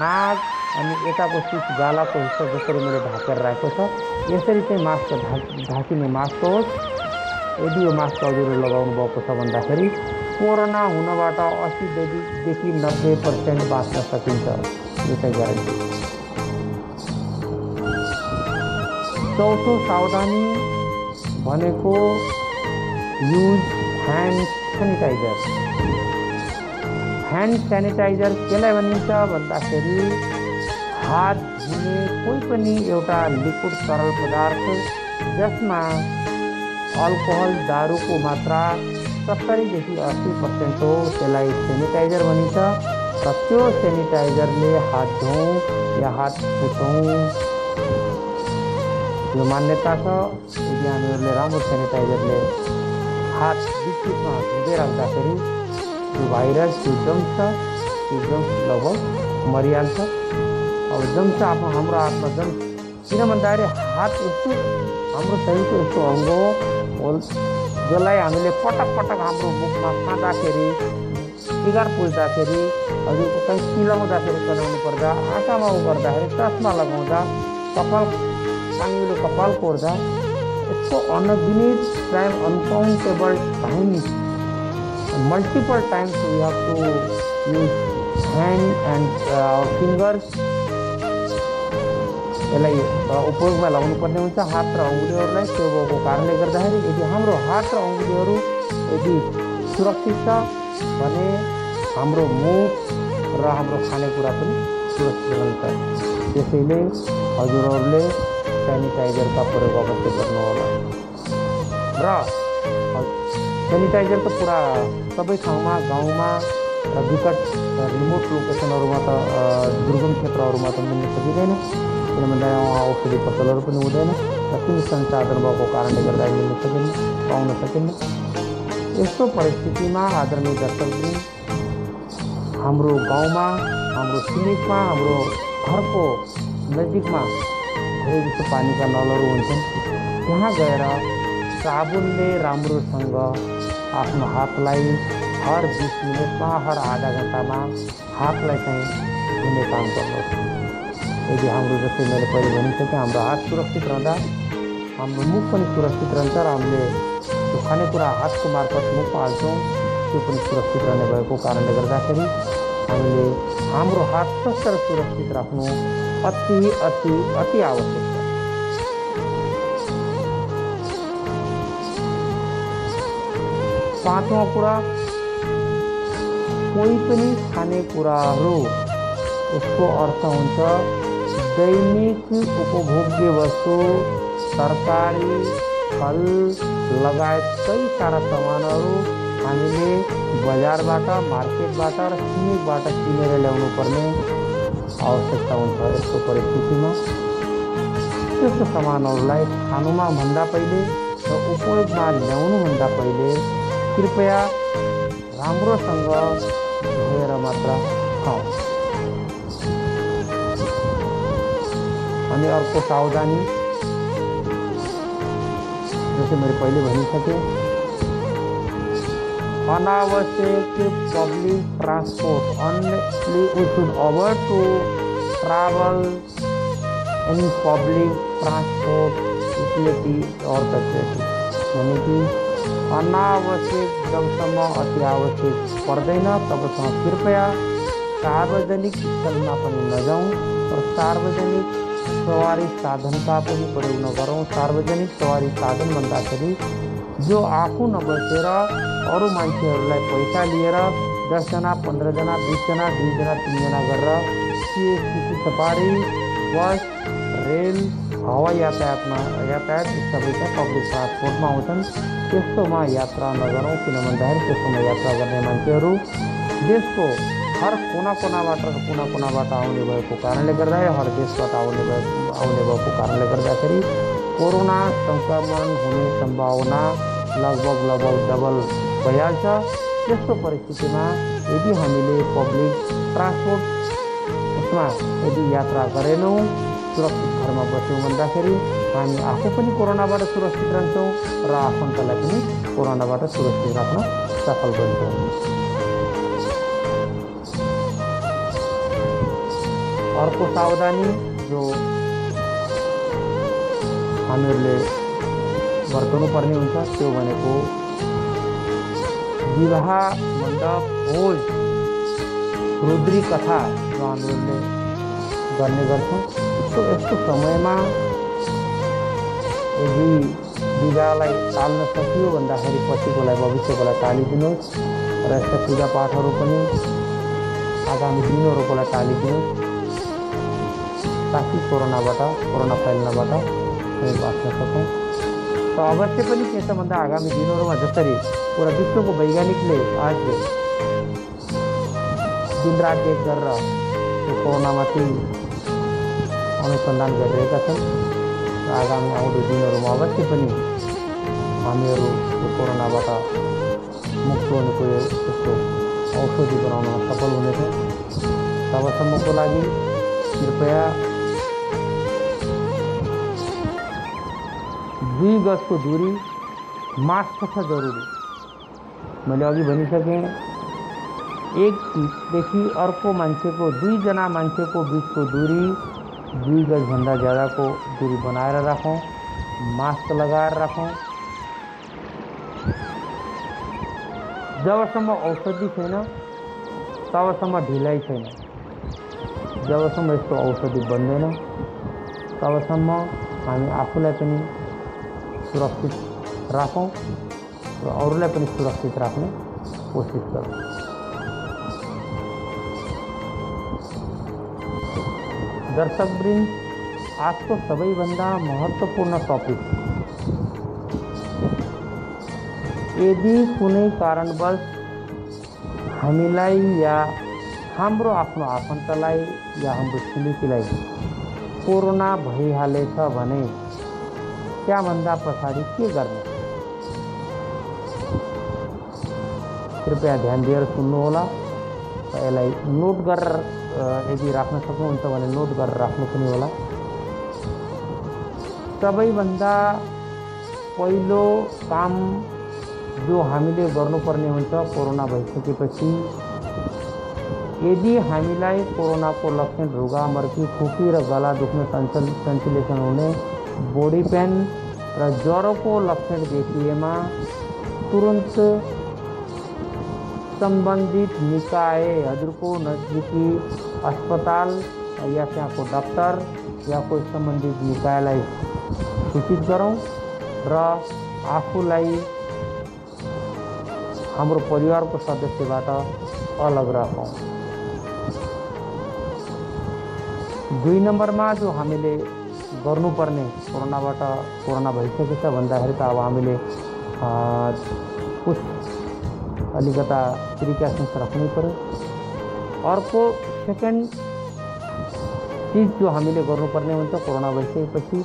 नाक अनि यताको सिट गालाको हिस्सा जसरी मैले ढाकेर राखेको छ यसरी चाहिँ मास्क ढाक ढाकिने मास्क होस्। यदि यो मास्क हजुरले लगाउनु भएको छ भन्दाखेरि कोरोना हुनबाट असीदेखि नब्बे पर्सेन्ट बाँच्न सकिन्छ। यो चाहिँ ग्यारेन्टी चौथो सावधानी use hand sanitizer hand sanitizer केलाई भनिन्छ हात धुने पनि एउटा लिक्विड तरल पदार्थ, जसमा अल्कोहल दारूको मात्रा सत्तरीदेखि अस्सी पर्सेन्ट हो, त्यसलाई सेनिटाइजर भनिन्छ। र त्यो सेनिटाइजरले हात धुँ या हात फुटौँ। यो मान्यता छ हामीहरूले राम्रो सेनिटाइजरले हात बिच बिचमा धुँदै राख्दाखेरि त्यो भाइरस त्यो जम्छ त्यो जम्स लगभग मरिहाल्छ। अब जम्छ आफ्नो हाम्रो हातमा जम्स किन भन्दाखेरि हात यस्तो हाम्रो शरीरको यस्तो अङ्ग हो जसलाई हामीले पटक पटक हाम्रो मुखमा खाँदाखेरि सिगार पुज्दाखेरि हजुरको कहीँ सिलाउँदाखेरि चलाउनु पर्दा आँखामा उ गर्दाखेरि चस्मा लगाउँदा कपाल काङ्गिलो कपाल कोर्दा यस्तो अनगिनिट time uncountable times multiple times we use hand and uh, our fingers. यसलाई उपयोगमा लगाउनु पर्ने हुन्छ हात र अङ्गुलीहरूलाई। त्यो भएको कारणले गर्दाखेरि यदि हाम्रो हात र अङ्गुलीहरू यदि सुरक्षित छ भने हाम्रो मुख र हाम्रो खानेकुरा पनि सुरक्षित रहन्छ। त्यसैले हजुरहरूले सेनिटाइजरका प्रयोग अवश्य गर्नु होला र सेनिटाइजर त पुरा सबै ठाउँमा गाउँमा र विकट रिमोट लोकेसनहरूमा त दुर्गम क्षेत्रहरूमा त मिल्न सकिँदैन किन भन्दा उहाँ औषधि पसलहरू पनि हुँदैन र कुन संसाधन भएको कारणले गर्दा मिल्न सकिन्न पाउन सकिन्न यस्तो परिस्थितिमा आदरणीय दर्शकहरू हाम्रो गाउँमा हाम्रो छिमेकमा हाम्रो घरको नजिकमा धेरै जस्तो पानीका नलहरू हुन्छन्। त्यहाँ गएर साबुनले राम्रोसँग आफ्नो हातलाई हर बिस मिनटमा हर आधा घन्टामा हातलाई चाहिँ धुने काम गर्नुहोस् यदि हाम्रो जस्तै मैले पहिले भनिसकेँ हाम्रो हात सुरक्षित रहँदा हाम्रो मुख पनि सुरक्षित रहन्छ र हामीले त्यो खानेकुरा हातको मार्फत मुखमा हाल्छौँ त्यो पनि सुरक्षित रहने भएको कारणले गर्दाखेरि हामीले हाम्रो हात स्वस्थ र सुरक्षित राख्नु अति अति अति आवश्यक है। पाँचवा कुरा कोही तो पनि खानेकुराहरू उसको अर्थ होता दैनिक उपभोग्य वस्तु, तरकारी, फल लगाय कई सारा सामान हमें बजारबाट मार्केटबाट र किनेकबाट किनेर ल्याउनु पर्ने आवश्यकता हुन्छ यस्तो परिस्थितिमा त्यस्तो सामानहरूलाई खानुमा भन्दा पहिले र उपयोगमा ल्याउनुभन्दा पहिले कृपया राम्रोसँग धोएर मात्र खाउँ अनि अर्को सावधानी जैसे मैले पहिले भनिसकेँ अनावश्यक public transport only we should avoid to travel in public transport utility और फैसिलिटी यानी कि अनावश्यक जबसम्म अति आवश्यक पर्दैन तबसम्म कृपया सार्वजनिक स्थलमा पनि नजाउँ र सार्वजनिक सवारी साधनका पनि प्रयोग नगरौँ सार्वजनिक सवारी साधन भन्दाखेरि जो आफू नबसेर अरू मान्छेहरूलाई पैसा लिएर। दसजना पन्ध्रजना बिसजना दुईजना तिनजना गरेर सिएसटिसी सफारी, बस, रेल, हवाई यातायातमा यातायात सबै चाहिँ पब्लिक ट्रान्सपोर्टमा आउँछन् त्यस्तोमा यात्रा नगरौँ किन भन्दाखेरि त्यस्तोमा यात्रा गर्ने मान्छेहरू देशको हर कुना कुनाबाट कुना कुनाबाट आउने भएको कारणले गर्दा हर देशबाट आउने भएको आउने भएको कारणले गर्दाखेरि कोरोना सङ्क्रमण हुने सम्भावना लगभग लगभग डबल भइहाल्छ त्यस्तो परिस्थितिमा यदि हामीले पब्लिक ट्रान्सपोर्ट उसमा यदि यात्रा गरेनौँ सुरक्षित घरमा बस्यौँ भन्दाखेरि हामी आफू पनि कोरोनाबाट सुरक्षित रहन्छौँ र आफन्तलाई पनि कोरोनाबाट सुरक्षित राख्न सफल बन्छौँ अर्को सावधानी जो हामीहरूले पर्ने हुन्छ त्यो भनेको विवाह मण्डप भोज, रुद्री कथा जो हामीहरूले गर्ने गर्छौँ। यस्तो यस्तो समयमा यदि विवाहलाई टाल्न सकियो भन्दाखेरि पछिकोलाई भविष्यकोलाई टालिदिनुहोस् र यस्ता पूजापाठहरू पनि आगामी लागि टालिदिनुहोस्। ताकि कोरोनाबाट, कोरोना फैल्नबाट हामी बाँच्न र अवश्य पनि के छ भन्दा आगामी दिनहरूमा जसरी पुरा विश्वको वैज्ञानिकले आज दिनरात एक गरेर यो कोरोनामाथि अनुसन्धान गरिरहेका छन् र आगामी आउँदो दिनहरूमा अवश्य पनि हामीहरू यो कोरोनाबाट मुक्त हुनुको त्यस्तो औषधि बनाउन सफल हुनेछौँ तबसम्मको लागि कृपया दुई गजको दूरी मास्क छ जरुरी। मैले अघि भनिसकेँ एकदेखि अर्को मान्छेको दुईजना मान्छेको बिचको दूरी दुई गजभन्दा ज्यादाको दूरी बनाएर राखौँ मास्क लगाएर राखौँ। जबसम्म औषधि छैन तबसम्म ढिलाइ छैन जबसम्म यस्तो औषधि बन्दैन तबसम्म हामी आफूलाई सुरक्षित राखौँ र अरूलाई पनि सुरक्षित राख्ने कोसिस गरौँ दर्शकवृन्द आजको सबैभन्दा महत्त्वपूर्ण टपिक यदि कुनै कारणवश हामीलाई या हाम्रो आफ्नो आफन्तलाई या हाम्रो छिमेकीलाई कोरोना भइहालेछ भने त्यहाँभन्दा पछाडि के गर्ने कृपया ध्यान दिएर सुन्नुहोला र यसलाई नोट गरेर यदि राख्न सक्नुहुन्छ भने नोट गरेर राख्नु पनि होला। सबैभन्दा पहिलो काम जो हामीले गर्नुपर्ने हुन्छ, कोरोना भइसकेपछि। यदि हामीलाई कोरोनाको लक्षण रुगा मर्की खुकी र गला दुख्ने सञ्चल सेन्सिलेसन हुने बॉडी पेन र ज्वरोको लक्षण देखिएमा तुरन्त सम्बन्धित निकाय हजुरको नजिकी अस्पताल या त्यहाँको डाक्टर या कोही सम्बन्धित निकायलाई सूचित गरौँ र आफूलाई हाम्रो परिवारको सदस्यबाट अलग राखौँ दुई नम्बरमा जो हामीले गर्नुपर्ने कोरोनाबाट कोरोना भइसकेको छ भन्दाखेरि त अब हामीले कुछ अलिकता प्रिकसन्स राख्नै पऱ्यो अर्को सेकेन्ड चिज जो हामीले गर्नुपर्ने हुन्छ कोरोना भइसकेपछि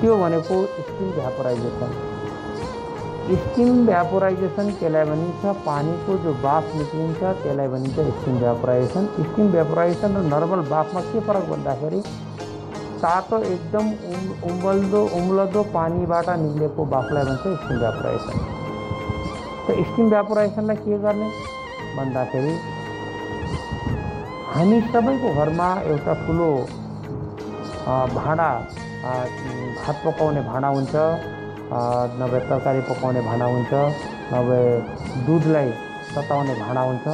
त्यो भनेको स्किन भ्यापोराइजेसन स्किम भ्यापोराइजेसन त्यसलाई भनिन्छ पानीको जो बाफ निक्लिन्छ त्यसलाई भनिन्छ स्किम भ्यापोराइजेसन स्किम भ्यापोराइजेसन र नर्मल बाफमा के फरक भन्दाखेरि तातो एकदम उम् उम्बल्दो उम्लदो पानीबाट निक्लेको बाफलाई भन्छ स्किम भ्यापोराइजेसन त स्किम भ्यापोराइजेसनलाई के गर्ने? भन्दाखेरि हामी सबैको घरमा एउटा ठुलो भाँडा भात पकाउने भाँडा हुन्छ नभए तरकारी पकाउने भाँडा हुन्छ नभए दुधलाई तताउने भाँडा हुन्छ।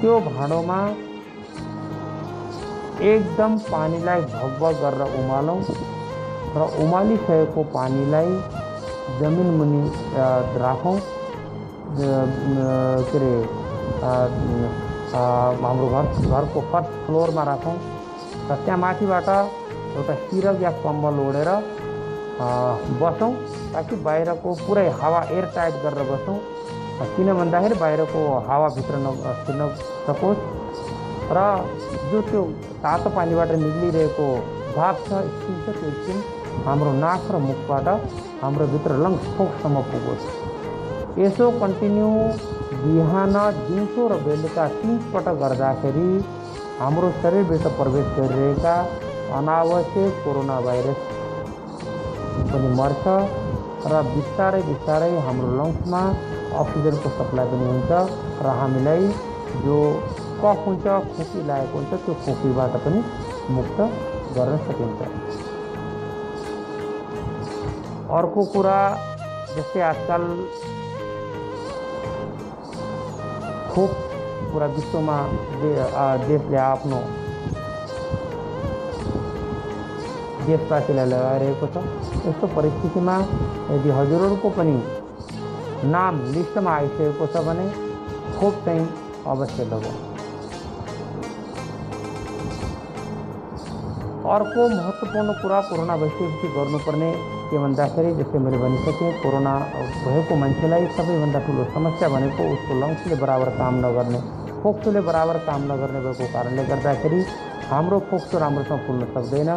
त्यो भाँडोमा एकदम पानीलाई भगभग गरेर उमालौँ। र उमालिसकेको पानीलाई जमिन मुनि राखौँ के अरे हाम्रो घर घरको फ़र्स्ट फ्लोरमा राखौँ। र त्यहाँ सिरक या कम्बल ओढेर बसौँ, ताकि बाहिरको पुरै हावा एयर टाइट गरेर बसौँ। किन भन्दाखेरि बाहिरको हावाभित्र न छिर्न सकोस् र जो त्यो तातो पानीबाट निक्लिरहेको भाग छ त्यो स्किन हाम्रो नाक र मुखबाट हाम्रो भित्र लङ्स फोकसम्म पुगोस् यसो कन्टिन्यू बिहान दिउँसो र बेलुका तिन पटक गर्दाखेरि हाम्रो शरीरभित्र प्रवेश अनावश्यक कोरोना भाइरस पनि मर्छ र बिस्तारै बिस्तारै हाम्रो लङ्समा अक्सिजनको सप्लाई पनि हुन्छ र हामीलाई जो कफ हुन्छ खोकी त्यो खोकीबाट पनि मुक्त गर्न सकिन्छ अर्को कुरा जस्तै आजकल खोप पुरा विश्वमा देशले आफ्नो देशवासीलाई लगाइरहेको छ यस्तो परिस्थितिमा यदि हजुरहरूको पनि नाम लिस्टमा आइसकेको छ भने खोप अवश्य लगाऊ अर्को महत्त्वपूर्ण कुरा कोरोना गर्नुपर्ने के भन्दाखेरि जस्तै मैले भनिसकेँ कोरोना भएको मान्छेलाई सबैभन्दा ठुलो समस्या भनेको उसको लंग्स लङ्सले बराबर काम नगर्ने फोक्सोले बराबर काम नगर्ने भएको कारणले गर्दाखेरि हाम्रो फोक्सो राम्रोसँग फुल्न सक्दैन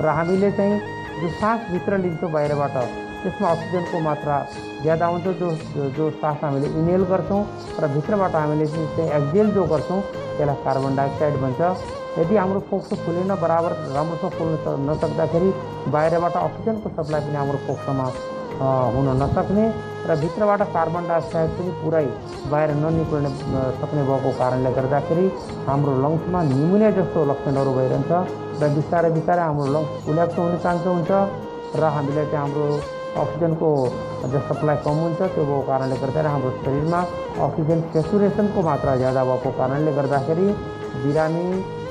र हामीले चाहिँ जो सासभित्र लिन्छौँ बाहिरबाट त्यसमा मात्रा ज़्यादा हुन्छ जो जो सास हामीले इनेल गर्छौँ र चाहिँ एक्जेल जो गर्छौँ त्यसलाई कार्बन यदि हाम्रो फोक्सो फुलेन बराबर राम्रोसँग फुल्न नसक्दाखेरि बाहिरबाट अक्सिजनको सप्लाई पनि हाम्रो फोक्सोमा हुन नसक्ने र भित्रबाट कार्बन डाइअक्साइड पनि पुरै बाहिर ननिक्लिने सक्ने भएको कारणले गर्दाखेरि हाम्रो लङ्समा निमोनिया जस्तो लक्षणहरू भइरहन्छ र बिस्तारै बिस्तारै हाम्रो कुल्याप्स हुने चान्स हुन्छ र हामीलाई चाहिँ जो सप्लाई कम हुन्छ त्यो भएको कारणले गर्दाखेरि हाम्रो शरीरमा अक्सिजन सेचुरेसनको मात्रा ज़्यादा कारणले गर्दाखेरि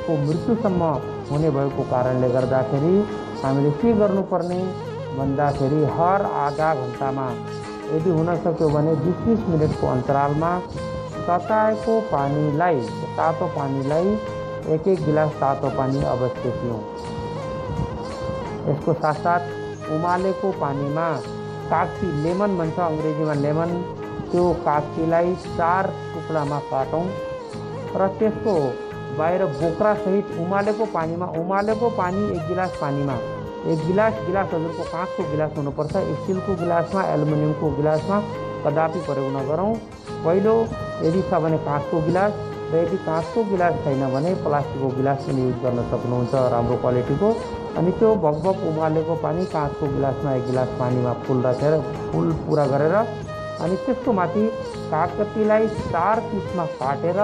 बिरामीको मृत्युसम्म हुने भएको कारणले गर्दाखेरि हामीले के गर्नुपर्ने भन्दाखेरि हर आधा घन्टामा यदि हुन सक्यो भने बिस बिस मिनटको अन्तरालमा तताएको पानीलाई, तातो पानीलाई एक एक गिलास तातो पानी अवश्य पिउँ। यसको साथसाथ उमालेको पानीमा काक्ती लेमन भन्छ, अङ्ग्रेजीमा लेमन। त्यो काक्तीलाई चार टुक्रामा काटौँ र त्यसको बाहिर बोक्रासहित उमालेको पानीमा उमालेको पानी एक गिलास पानीमा एक गिलास गिलास हजुरको काँचको गिलास हुनुपर्छ स्टिलको गिलासमा एल्युमिनियमको गिलासमा कदापि प्रयोग नगरौँ पहिलो यदि भने काँचको गिलास यदि काँचको गिलास छैन भने प्लास्टिकको गिलास पनि युज गर्न सक्नुहुन्छ राम्रो क्वालिटीको. अनि त्यो भगभग उमालेको पानी काँचको गिलासमा एक गिलास पानीमा फुल राखेर फुल पुरा गरेर, अनि त्यसको माथि कागतीलाई चार पिसमा काटेर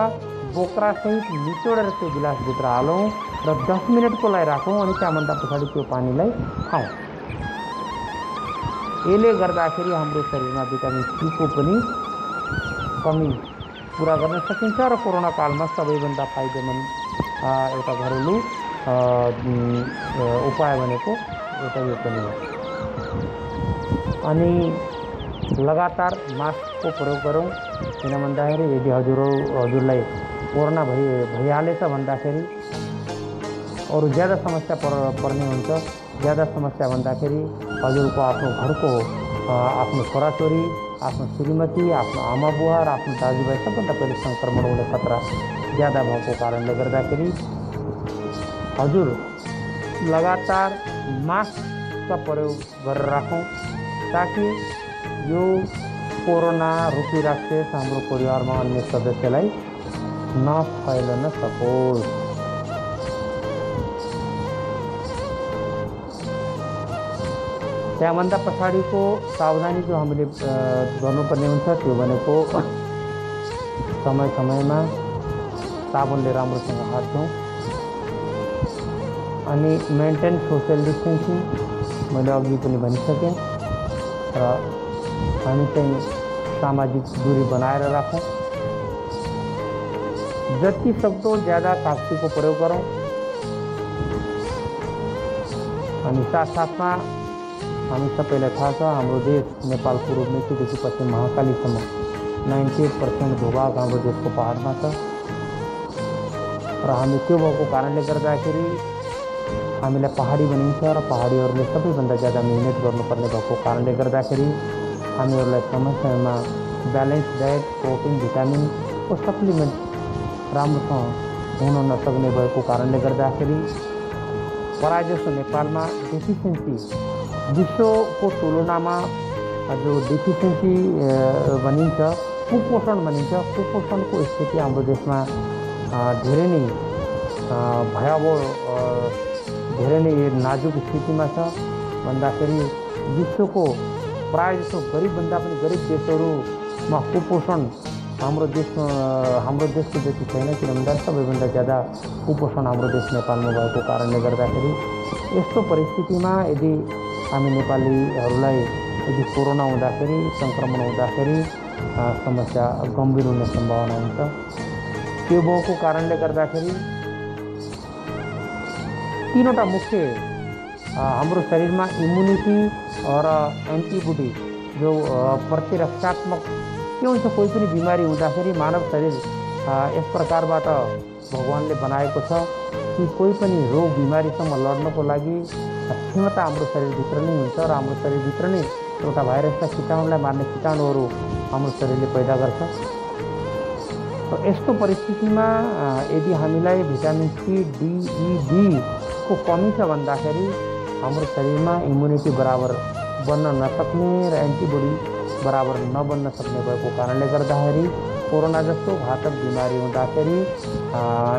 बोक्रासहित निचोडेर त्यो गिलासभित्र हालौँ र दस मिनटको लागि राखौँ अनि त्यहाँभन्दा पछाडि त्यो पानीलाई खाउँ यसले गर्दाखेरि हाम्रो शरीरमा भिटामिन सीको पनि कमी पुरा गर्न सकिन्छ र कोरोना कालमा सबैभन्दा फाइदेमन्द एउटा घरेलु उपाय भनेको एउटा यो पनि हो। अनि लगातार मास्कको प्रयोग गरौँ किन भन्दाखेरि यदि हजुर हजुरलाई कोरोना भइ भइहालेछ भन्दाखेरि अरू ज़्यादा समस्या पर, पर्ने हुन्छ। ज़्यादा समस्या भन्दाखेरि हजुरको आफ्नो घरको आफ्नो छोराछोरी, आफ्नो श्रीमती, आफ्नो आमा बुवा र आफ्नो दाजुभाइ सबभन्दा पहिले सङ्क्रमण हुने खतरा ज़्यादा भएको कारणले गर्दाखेरि हजुर, लगातार मास्कका प्रयोग गरेर राखौँ ताकि यो कोरोना रूपी राक्षस हाम्रो परिवारमा अन्य सदस्यलाई नफैलन सकोस् त्यहाँभन्दा पछाडिको सावधानी जो हामीले गर्नुपर्ने हुन्छ त्यो भनेको समय समयमा साबुनले राम्रोसँग हात धुँ। अनि मेन्टेन सोसियल डिस्टेन्सिङ मैले अघि पनि भनिसकेँ र हामी चाहिँ सामाजिक दूरी बनाएर राखौँ। जति सक्दो ज़्यादा कागतीको प्रयोग गरौँ अनि साथसाथमा हामी सबैलाई थाहा छ हाम्रो देश नेपाल पूर्व मेचीदेखि पश्चिम महाकालीसम्म नाइन्टी एट पर्सेन्ट भूभाग हाम्रो देशको पहाडमा छ र हामी त्यो भएको कारणले गर्दाखेरि हामीलाई पहाडी भनिन्छ र पहाडीहरूले ज़्यादा मिहिनेत गर्नुपर्ने भएको कारणले गर्दाखेरि हामीहरूलाई समय समयमा ब्यालेन्स डायट प्रोटिन भिटामिनको सप्लिमेन्ट राम्रोसँग हुन नसक्ने भएको कारणले गर्दाखेरि प्रायः जस्तो नेपालमा डेफिसियन्सी विश्वको तुलनामा जो डेफिसियन्सी भनिन्छ कुपोषण भनिन्छ कुपोषणको स्थिति हाम्रो देशमा धेरै नै भयावह धेरै नै नाजुक स्थितिमा छ। भन्दाखेरि विश्वको प्रायः जस्तो गरिबभन्दा पनि गरिब देशहरूमा कुपोषण हाम्रो देशमा हाम्रो देशको जति छैन किन भन्दा सबैभन्दा ज्यादा कुपोषण हाम्रो देश नेपालमा भएको कारणले गर्दाखेरि यस्तो परिस्थितिमा यदि हामी नेपालीहरूलाई यदि कोरोना हुँदाखेरि सङ्क्रमण हुँदाखेरि समस्या गम्भीर हुने सम्भावना हुन्छ। त्यो भएको कारणले गर्दाखेरि तिनवटा मुख्य हाम्रो शरीरमा इम्युनिटी र एन्टिबोडी जो प्रतिरक्षात्मक के हुन्छ कोही पनि बिमारी हुँदाखेरि मानव शरीर यस प्रकारबाट भगवान्ले बनाएको छ कि कोही पनि रोग बिमारीसँग लड्नको लागि क्षमता हाम्रो शरीरभित्र नै हुन्छ र हाम्रो शरीरभित्र नै एउटा भाइरसका किटाणुलाई मार्ने किटाणुहरू हाम्रो शरीरले पैदा गर्छ। यस्तो परिस्थितिमा यदि हामीलाई भिटामिन सी डिई को कमी छ भन्दाखेरि हाम्रो शरीरमा इम्युनिटी बराबर बन्न नसक्ने र एन्टिबोडी बराबर सक्ने भएको कारणले गर्दाखेरि कोरोना जस्तो, घातक बिमारी हुँदाखेरि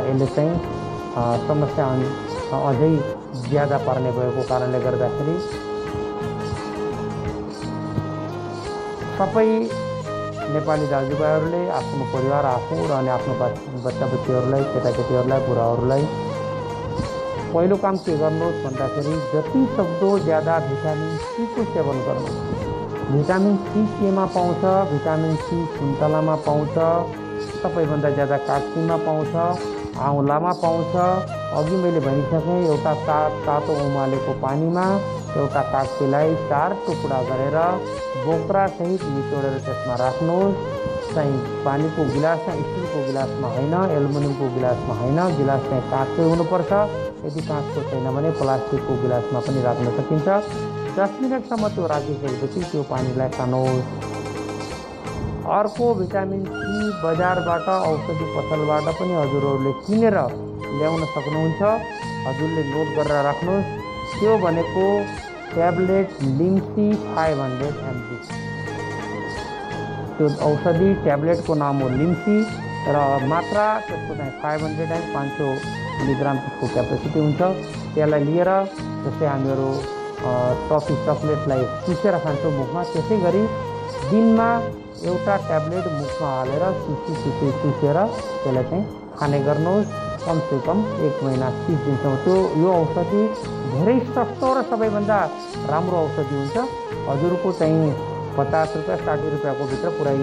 यसले चाहिँ समस्या अझै ज़्यादा पार्ने भएको कारणले गर्दाखेरि सबै नेपाली दाजुभाइहरूले परिवार आफू र अनि बच्चा बच्चीहरूलाई केटाकेटीहरूलाई बुढाहरूलाई पहिलो काम के गर्नुहोस् भन्दाखेरि जति सक्दो ज़्यादा भिटामिन सीको सेवन गर्नुहोस्। भिटामिन सी केमा पाउँछ भिटामिन सी सुन्तलामा पाउँछ सबैभन्दा ज्यादा कागतीमा पाउँछ आउँलामा पाउँछ। अघि मैले भनिसकेँ एउटा ता तातो उमालेको पानीमा एउटा कागतीलाई चार टुक्रा गरेर बोक्रासहित निचोडेर त्यसमा राख्नुहोस्। चाहिँ पानीको गिलासमा स्टिलको गिलासमा होइन एल्युमिनियमको गिलासमा होइन गिलास चाहिँ काँचकै हुनुपर्छ। यदि काँचको छैन भने प्लास्टिकको गिलासमा पनि राख्न सकिन्छ। दस मिनटसम्म त्यो राखिसकेपछि त्यो पानीलाई खानुहोस् अर्को भिटामिन सी बजारबाट औषधि पसलबाट पनि हजुरहरूले किनेर ल्याउन सक्नुहुन्छ। हजुरले नोट गरेर राख्नुहोस्। त्यो भनेको लिम्सी फाइभ हन्ड्रेड एमजी त्यो औषधि, ट्याब्लेटको नाम हो लिम्सी र मात्रा, त्यसको चाहिँ फाइभ हन्ड्रेड एन्ड पाँच सौ मिलिग्राम त्यसको क्यापेसिटी हुन्छ। जस्तै हामीहरू टफी चक्लेटलाई चुसेर खान्छौँ मुखमा। त्यसै गरी दिनमा एउटा ट्याब्लेट मुखमा हालेर चुसी चुसी चुसेर त्यसलाई चाहिँ खाने गर्नुहोस्। कमसे कम एक महिना तिस दिनसम्म। त्यो यो औषधि धेरै सस्तो र सबैभन्दा राम्रो औषधि हुन्छ। हजुरको चाहिँ पचास रुपियाँ साठी रुपियाँको भित्र पुरै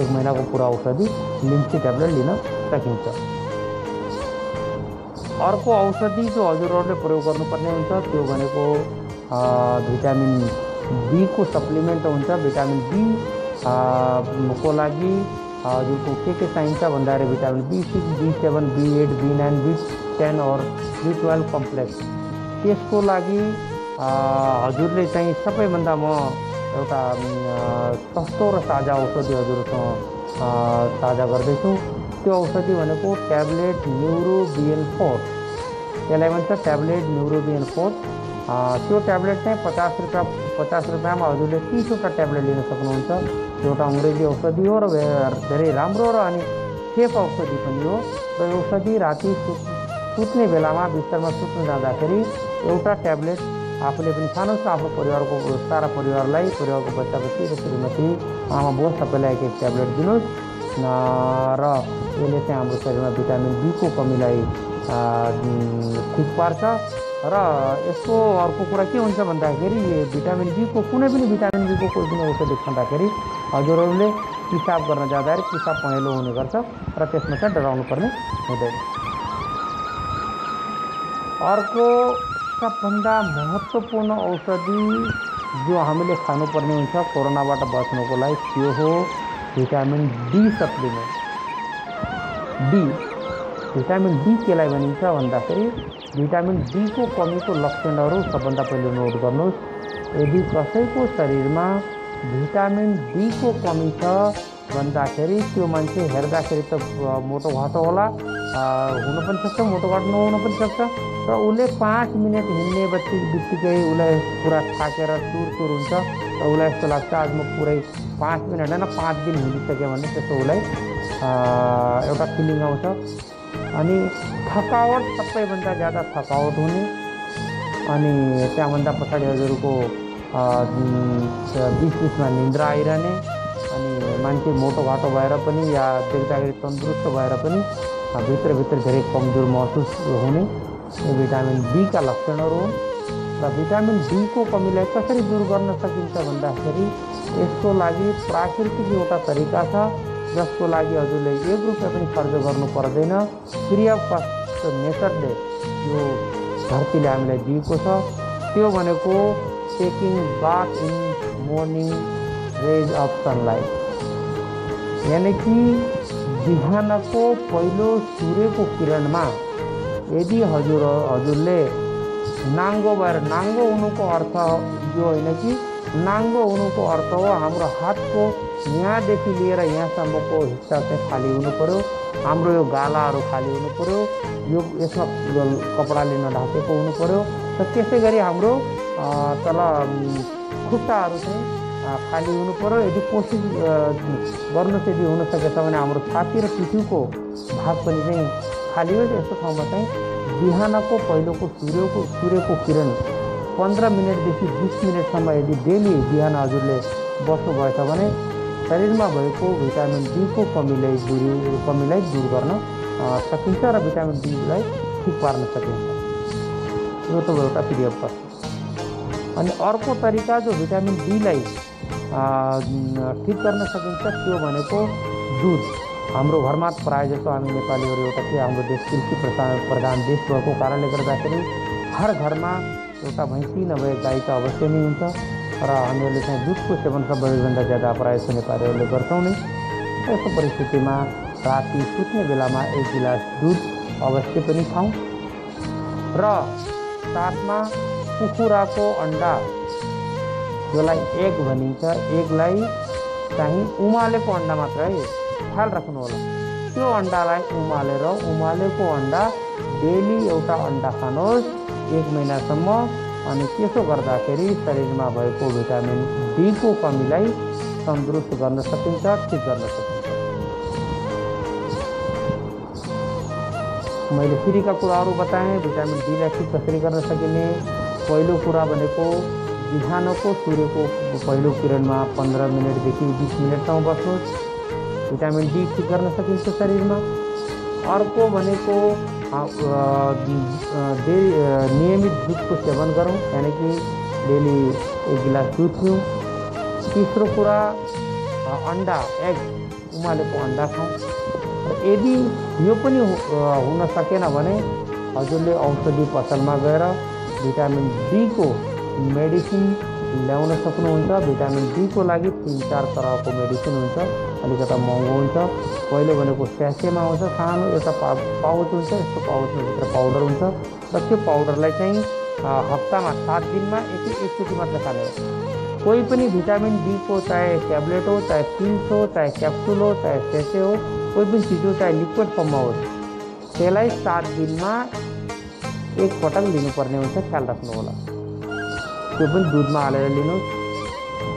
एक महिनाको पुरा औषधि लिम्सी ट्याब्लेट लिन सकिन्छ। अर्को औषधि जो हजुरहरूले प्रयोग गर्नुपर्ने हुन्छ त्यो भनेको भिटामिन बीको सप्लिमेन्ट हुन्छ भिटामिन बी को लागि हजुरको के के भन्दाखेरि vitamin B six B seven B eight B nine B ten or B twelve complex त्यसको लागि हजुरले चाहिँ सबैभन्दा म एउटा सस्तो ताज़ा औषधि हजुरसँग साझा गर्दैछु। औषधि भनेको ट्याब्लेट न्युरोबिएन फोर भन्छ ट्याब्लेट न्युरोबिएन फोर त्यो ट्याब्लेट चाहिँ पचास रुपियाँ पचास रुपियाँमा हजुरले तिसवटा ट्याब्लेट लिन सक्नुहुन्छ। एउटा अङ्ग्रेजी औषधि हो र धेरै राम्रो र अनि सेफ औषधि पनि हो। र औषधि राति सुत्ने बेलामा बिस्तारमा सुत्न जाँदाखेरि एउटा ट्याब्लेट आफूले पनि सानो आफ्नो परिवारको सारा परिवारलाई परिवारको बच्चा बच्ची र श्रीमती आमा बुवा सबैलाई एक एक ट्याब्लेट दिनुहोस्। र यसले चाहिँ हाम्रो शरीरमा भिटामिन बीको कमीलाई ठिक पार्छ। र यसको अर्को कुरा के हुन्छ भन्दाखेरि भिटामिन बीको कुनै पनि भिटामिन बीको कोही पनि औषधि खाँदाखेरि हजुरहरूले पिसाब गर्न जाँदाखेरि पिसाब पहेँलो हुने गर्छ र त्यसमा चाहिँ डराउनु पर्ने अर्को सबभन्दा महत्त्वपूर्ण औषधि जो हामीले खानुपर्ने हुन्छ कोरोनाबाट बच्नुको लागि त्यो हो vitamin D supplement D vitamin D केलाई भनिन्छ भन्दाखेरि भिटामिन डीको कमीको लक्षणहरू सबभन्दा पहिले नोट गर्नुहोस्। यदि कसैको शरीरमा भिटामिन डीको कमी छ भन्दाखेरि त्यो मान्छे हेर्दाखेरि त मोटो घाटो होला हुन पनि सक्छ मोटो घाटो नहुन पनि सक्छ। र उसले पाँच मिनट हिँड्ने बत्ती बित्तिकै उसलाई पुरा थाकेर चुर चुर हुन्छ र उसलाई यस्तो लाग्छ आज म पुरै पाँच मिनट होइन पाँच दिन हिँडिसक्यो भने त्यस्तो उसलाई एउटा फिलिङ आउँछ। अनि थकावट सबैभन्दा ज़्यादा थकावट हुने। अनि पछाडि हजुरको बिच बिचमा निन्द्रा आइरहने। अनि मोटो घाटो भएर पनि या देख्दाखेरि तन्दुरुस्त भएर पनि भित्रभित्र धेरै कमज़ोर महसुस हुने। भिटामिन बीका लक्षणहरू हुन्। र भिटामिन डीको कमीलाई कसरी दूर गर्न सकिन्छ भन्दाखेरि, यसको लागि प्राकृतिक एउटा तरिका छ। जसको लागि हजुरले एक रुपियाँ पनि खर्च गर्नु पर्दैन। नेचरले यो धरतीले हामीलाई दिएको छ। त्यो भनेको taking bath in morning rays of sunlight यानि कि बिहानको पहिलो सूर्यको किरणमा यदि हजुर हजुरले नाङ्गो भएर नाङ्गो हुनुको अर्थ यो होइन कि नाङ्गो हुनुको अर्थ हो हाम्रो हातको यहाँदेखि लिएर यहाँसम्मको हिस्सा चाहिँ खाली हुनु पऱ्यो हाम्रो यो गालाहरू खाली हुनु पऱ्यो यो यसमा कपडाले नढाकेको हुनु पऱ्यो र त्यसै गरी हाम्रो तल खुट्टाहरू चाहिँ खाली हुनु पऱ्यो यदि कोसिस गर्नुहोस् यदि हुन सकेछ भने हाम्रो छाती र पिठ्युको भाग पनि चाहिँ खाली हो यस्तो ठाउँमा चाहिँ बिहानको पहिलोको सूर्यको सूर्यको किरण पन्ध्र मिनटदेखि बिस मिनटसम्म यदि डेली बिहान हजुरले बस्नुभएछ भने शरीरमा भएको भिटामिन डीको कमीलाई दूर कमीलाई दूर गर्न सकिन्छ र भिटामिन डीलाई ठिक पार्न सकिन्छ। यो त एउटा पिरियड पर्छ अनि अर्को तरिका जो भिटामिन डीलाई ठिक गर्न सकिन्छ त्यो भनेको दुध। हाम्रो घरमा प्रायः जस्तो हामी नेपालीहरू एउटा के हाम्रो देश कृषि प्रधान देश भएको कारणले गर्दाखेरि हर घरमा एउटा भैँसी नभए गाई त अवश्य नै हुन्छ। र हामीहरूले चाहिँ दुधको सेवन सबैभन्दा ज्यादा प्रायः जस्तो नेपालीहरूले गर्छौँ नै। यस्तो परिस्थितिमा राति सुत्ने बेलामा एक गिलास दुध अवश्य पनि खाउँ र साथमा कुखुराको अन्डा जसलाई एग भनिन्छ एगलाई चाहिँ उमालेको अन्डा मात्र है। ख्याल राख्नु होला त्यो अन्डालाई उमालेर उमालेको अन्डा डेली एउटा अन्डा खानुहोस् एक महिनासम्म। अनि त्यसो गर्दाखेरि शरीरमा भएको भिटामिन डीको कमीलाई तन्दुरुस्त गर्न सकिन्छ ठिक गर्न सकिन्छ मैले फेरिका कुराहरू बताएँ भिटामिन डीलाई ठिक कसरी गर्न सकिने पहिलो कुरा भनेको बिहानको सूर्यको पहिलो किरणमा पन्ध्र मिनटदेखि बिस मिनटसम्म बस्नुहोस् भिटामिन डी ठिक गर्न सकिन्छ शरीरमा अर्को भनेको नियमित दुधको सेवन गरौँ यानि डेली एक गिलास दुध पिउँ। तेस्रो कुरा अन्डा एग उमालेको अन्डा खाउँ। यदि यो पनि हुन सकेन भने हजुरले औषधि पसलमा गएर भिटामिन डीको मेडिसिन ल्याउन सक्नुहुन्छ। भिटामिन डीको लागि तिन चार तरहको मेडिसिन हुन्छ। अलिकता महँगो हुन्छ। पहिलो भनेको स्यासेमा आउँछ, सानो एउटा पा पाउच हुन्छ यस्तो पाउडर हुन्छ। र त्यो चाहिँ हप्तामा सात दिनमा एक एकचोटि मात्र खाने हो। कोही पनि भिटामिन डीको, चाहे ट्याब्लेट हो, चाहे पिल्स हो, चाहे क्याप्सुल हो, चाहे सेसे हो, कोही पनि चिज हो चाहे लिक्विड फर्ममा होस्, त्यसलाई सात दिनमा एकपटक लिनुपर्ने हुन्छ, ख्याल राख्नु होला त्यो पनि दुधमा हालेर लिनुहोस्।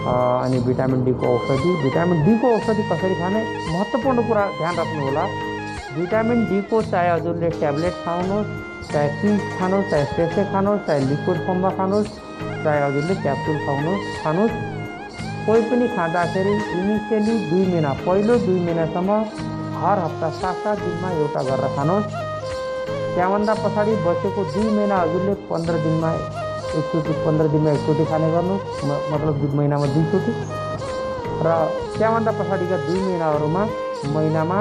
अनि भिटामिन डीको औषधि। भिटामिन डीको औषधि कसरी खाने? महत्त्वपूर्ण कुरा ध्यान राख्नु होला भिटामिन डीको चाहे हजुरले ट्याब्लेट खानुहोस् चाहे पिल्स खानुहोस् चाहे सेसे खानुहोस् चाहे लिक्विड फर्ममा खानुहोस् चाहे हजुरले क्याप्सुल खुवाउनुहोस् खानुहोस् कोही पनि खाँदाखेरि इनिसियली दुई महिना, पहिलो दुई महिनासम्म हर हप्ता सात सात दिनमा एउटा गरेर खानुहोस्। त्यहाँभन्दा पछाडि बसेको दुई महिना हजुरले पन्ध्र दिनमा एकचोटि पन्ध्र दिनमा एकचोटि खाने गर्नुहोस् मतलब दुई महिनामा दुईचोटि। र त्यहाँभन्दा पछाडिका दुई महिनाहरूमा महिनामा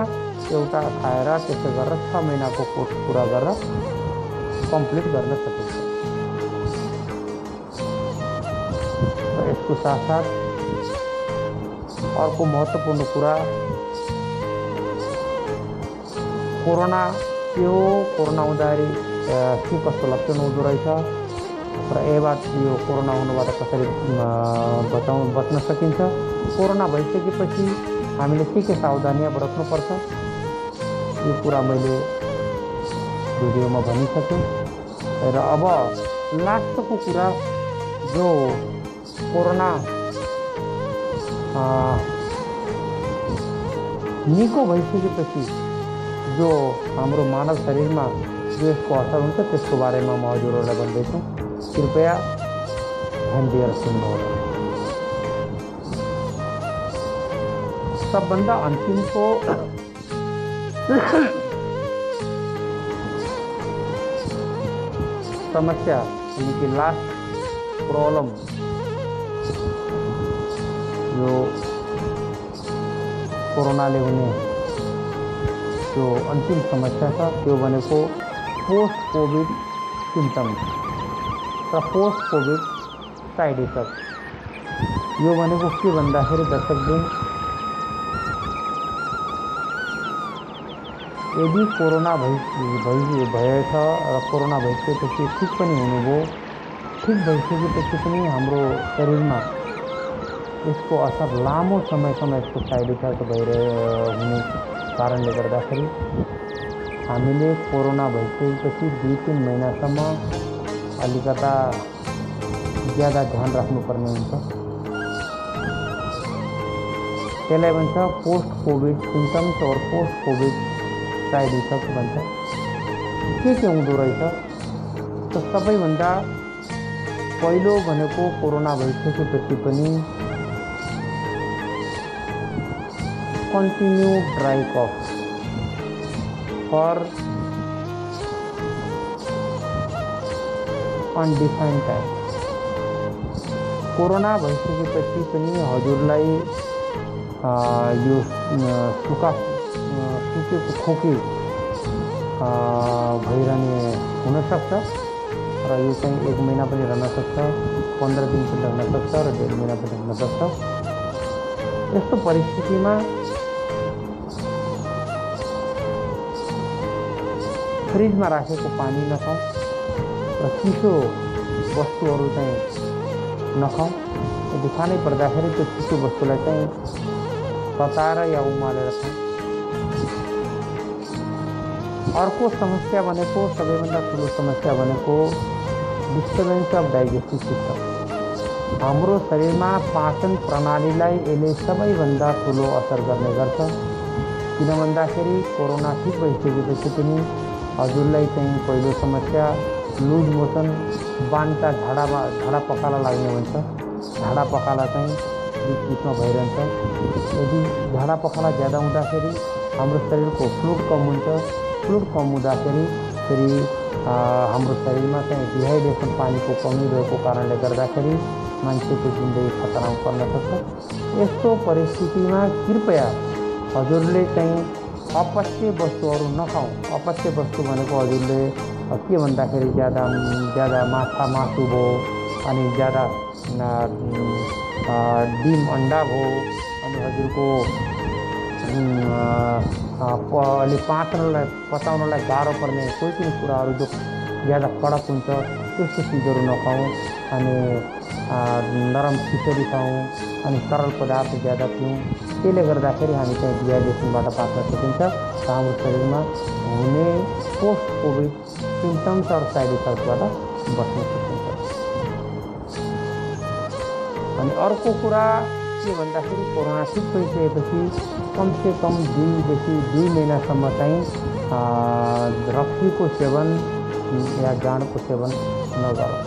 एउटा खाएर त्यसै गरेर छ महिनाको कोर्स पुरा गरेर कम्प्लिट गर्न सकिन्छ। यसको साथसाथ अर्को महत्त्वपूर्ण कुरा कोरोना के हो? कोरोना हुँदाखेरि के कस्तो लक्षण हुँदो रहेछ? र यहीबाट यो कोरोना कसरी बचाउ बच्न सकिन्छ? कोरोना भइसकेपछि हामीले के के सावधानियाँ बरत्नुपर्छ यो कुरा मैले भिडियोमा भनिसकेँ। र अब लास्टको कुरा, जो कोरोना निको भइसकेपछि जो हाम्रो मानव शरीरमा जो यसको असर त्यसको बारेमा म हजुरहरूलाई भन्दैछु। कृपया ध्यान दिएर सुन्नुहोला सबभन्दा अन्तिमको समस्या यानी कि लास्ट प्रॉब्लम जो कोरोनाले हुने जो अन्तिम समस्या छ त्यो भनेको पोस्ट कोभिड सिम्टम्स र पोस्ट कोविड साइड इफ़ेक्ट यो भनेको के भन्दाखेरि दर्शकबिन यदि कोरोना भइ भइ भएछ र कोरोना भइसकेपछि ठिक पनि हुनुभयो ठिक भइसकेपछि पनि हाम्रो शरीरमा यसको असर लामो समयसम्म यसको साइड इफ़ेक्ट भइरहे हुने कारणले गर्दाखेरि हामीले कोरोना भइसकेपछि दुई तिन महिनासम्म अलिकता ज़्यादा ध्यान राख्नुपर्ने हुन्छ। त्यसलाई भन्छ पोस्ट कोभिड सिम्टम्स और पोस्ट कोभिड साइड इफ़ेक्ट भन्छ। के के हुँदो रहेछ? त सबैभन्दा पहिलो भनेको कोरोना भइसकेपछि पनि continue dry cough for undefined time corona भइसकेपछि पनि हजुरलाई यो सुका सुकेको खोकी भइरहने हुनसक्छ र यो चाहिँ एक महिना पनि रहन सक्छ पन्ध्र दिन पनि रहन सक्छ र डेढ महिना पनि रहन सक्छ यस्तो परिस्थितिमा फ्रिजमा राखेको पानी नखाउँ चिसो वस्तुहरू चाहिँ नखाउँ यदि खानै पर्दाखेरि त्यो चिसो वस्तुलाई चाहिँ तताएर या खाउँ अर्को समस्या भनेको सबैभन्दा ठुलो समस्या भनेको डिस्टर्बेन्स अफ डाइजेस्टिभ सिस्टम हाम्रो शरीरमा पाचन प्रणालीलाई यसले सबैभन्दा ठुलो असर गर्ने गर्छ किन भन्दाखेरि कोरोना ठिक भइसकेपछि पनि हजुरलाई समस्या लुज मोसन बान्ता झाडामा झाडा पखाला लाग्ने भन्छ झाडा पखाला चाहिँ बिच बिचमा भइरहन्छ। यदि झाडा पखाला ज्यादा हुँदाखेरि हाम्रो शरीरको फ्लुड कम हुन्छ। फ्लुड कम हुँदाखेरि फेरि हाम्रो शरीरमा चाहिँ डिहाइड्रेसन पानीको कमी रहेको कारणले गर्दाखेरि मान्छेको जिन्दगी खतरामा पर्न सक्छ यस्तो परिस्थितिमा कृपया हजुरले चाहिँ अपच्य वस्तुहरू नखाउँ अपच्य वस्तु भनेको हजुरले के भन्दाखेरि ज्यादा ज्यादा माछा मासु भयो अनि ज्यादा डिम अन्डा भयो अनि हजुरको अहिले पाच्नलाई पचाउनलाई गाह्रो पर्ने कोही पनि कुराहरू जो ज्यादा कडक हुन्छ त्यस्तो चिजहरू नखाउँ अनि नरम खिचडी खाउँ अनि तरल पदार्थ ज्यादा पिउँ त्यसले गर्दाखेरि हामी चाहिँ डिहाइड्रेसनबाट बाँच्न सकिन्छ हाम्रो शरीरमा हुने पोस्ट कोभिड सिम्टम्स अरू साइड इफेक्टबाट बस्न सकिन्छ अनि अर्को कुरा के भन्दाखेरि कोरोना ठिक भइसकेपछि कमसे कम दुईदेखि दुई महिनासम्म चाहिँ रक्सीको सेवन, या जाँडको सेवन नगरौँ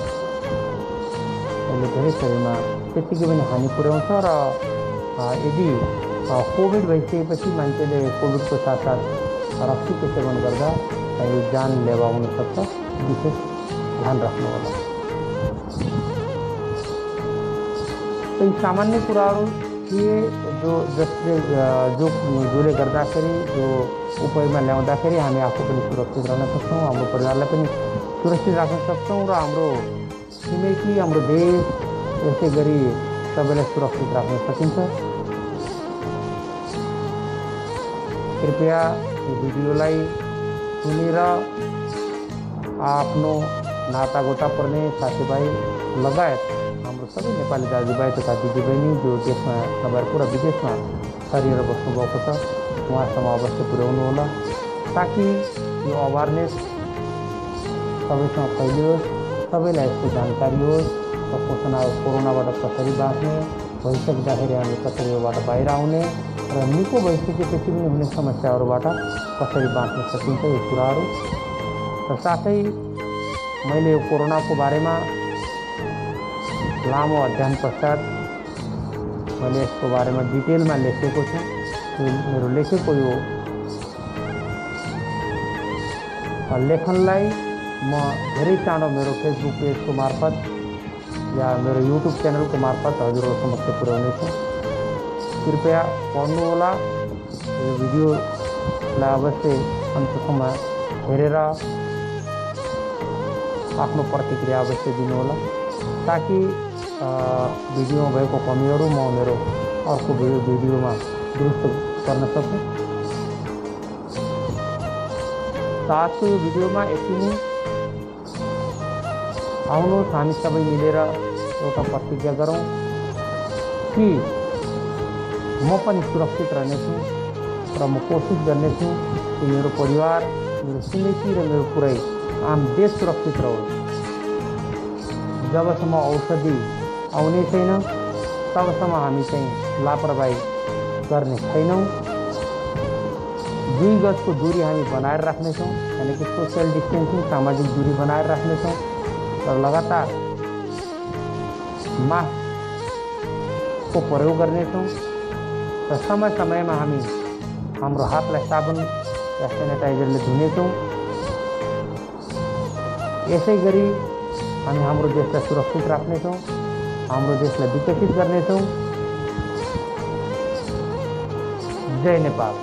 यसले धेरै शरीरमा त्यत्तिकै पनि हानि पुर्याउँछ र यदि कोभिड भइसकेपछि मान्छेले कोभिडको साथसाथ रक्सीको सेवन गर्दा यो जान लेवा हुनसक्छ विशेष ध्यान राख्नु होला यी सामान्य कुराहरू थिए जो जसले जो जसले गर्दाखेरि जो उपयोगमा ल्याउँदाखेरि हामी आफू पनि सुरक्षित रहन सक्छौँ हाम्रो परिवारलाई पनि सुरक्षित राख्न सक्छौँ र हाम्रो छिमेकी हाम्रो देश यसै गरी सबैलाई सुरक्षित राख्न सकिन्छ कृपया यो भिडियोलाई सुनेर आफ्नो नातागोता पर्ने साथीभाइ लगायत हाम्रो सबै नेपाली दाजुभाइ तथा दिदीबहिनी जो देशमा नभएर पुरा विदेशमा छरिएर बस्नुभएको छ उहाँसम्म अवश्य पुर्याउनु होला। ताकि यो अवेरनेस सबैसँग फैलियोस् सबैलाई यसको जानकारी होस् र कोरोना कोरोनाबाट कसरी बाँच्ने भइसक्दाखेरि हामी कसरी योबाट बाहिर आउने र निको भइसकेपछि पनि हुने समस्याहरूबाट कसरी बाँच्न सकिन्छ यो कुराहरू र साथै मैले यो कोरोनाको बारेमा लामो अध्ययन पश्चात मैले यसको बारेमा डिटेलमा लेखेको छु मेरो लेखेको यो लेखनलाई म धेरै चाँडो मेरो फेसबुक पेजको मार्फत या मेरे मेरो युट्युब च्यानलको मार्फत हजुरहरू समक्ष पुर्याउनेछु कृपया पढ्नुहोला यो भिडियोलाई अवश्य अन्तसम्म हेरेर आफ्नो प्रतिक्रिया अवश्य दिनुहोला ताकि भिडियोमा भएको कमीहरू म मेरो अर्को भिडियो भिडियोमा दुरुस्त गर्न सक्छु आजको यो भिडियोमा यति नै। आउनुहोस् हामी सबै मिलेर एउटा प्रतिज्ञा गरौँ कि म पनि सुरक्षित रहनेछु। र म कोसिस गर्नेछु कि मेरो परिवार, मेरो छिमेकी र मेरो पुरै आम देश सुरक्षित रहोस् जबसम्म औषधि आउने छैन तबसम्म हामी चाहिँ लापरवाही गर्ने छैनौँ। दुई गजको दुरी हामी बनाएर राख्नेछौँ यानि कि सोसियल डिस्टेन्सिङ सामाजिक दूरी बनाएर राख्नेछौँ। र लगातार मास्कको प्रयोग गर्नेछौँ। र समय समयमा हामी हाम्रो हातलाई साबुन या सेनिटाइजरले धुनेछौँ। यसै गरी हम हाम्रो देशलाई सुरक्षित राख्नेछौँ हम देश विकसित करने जय नेपाल।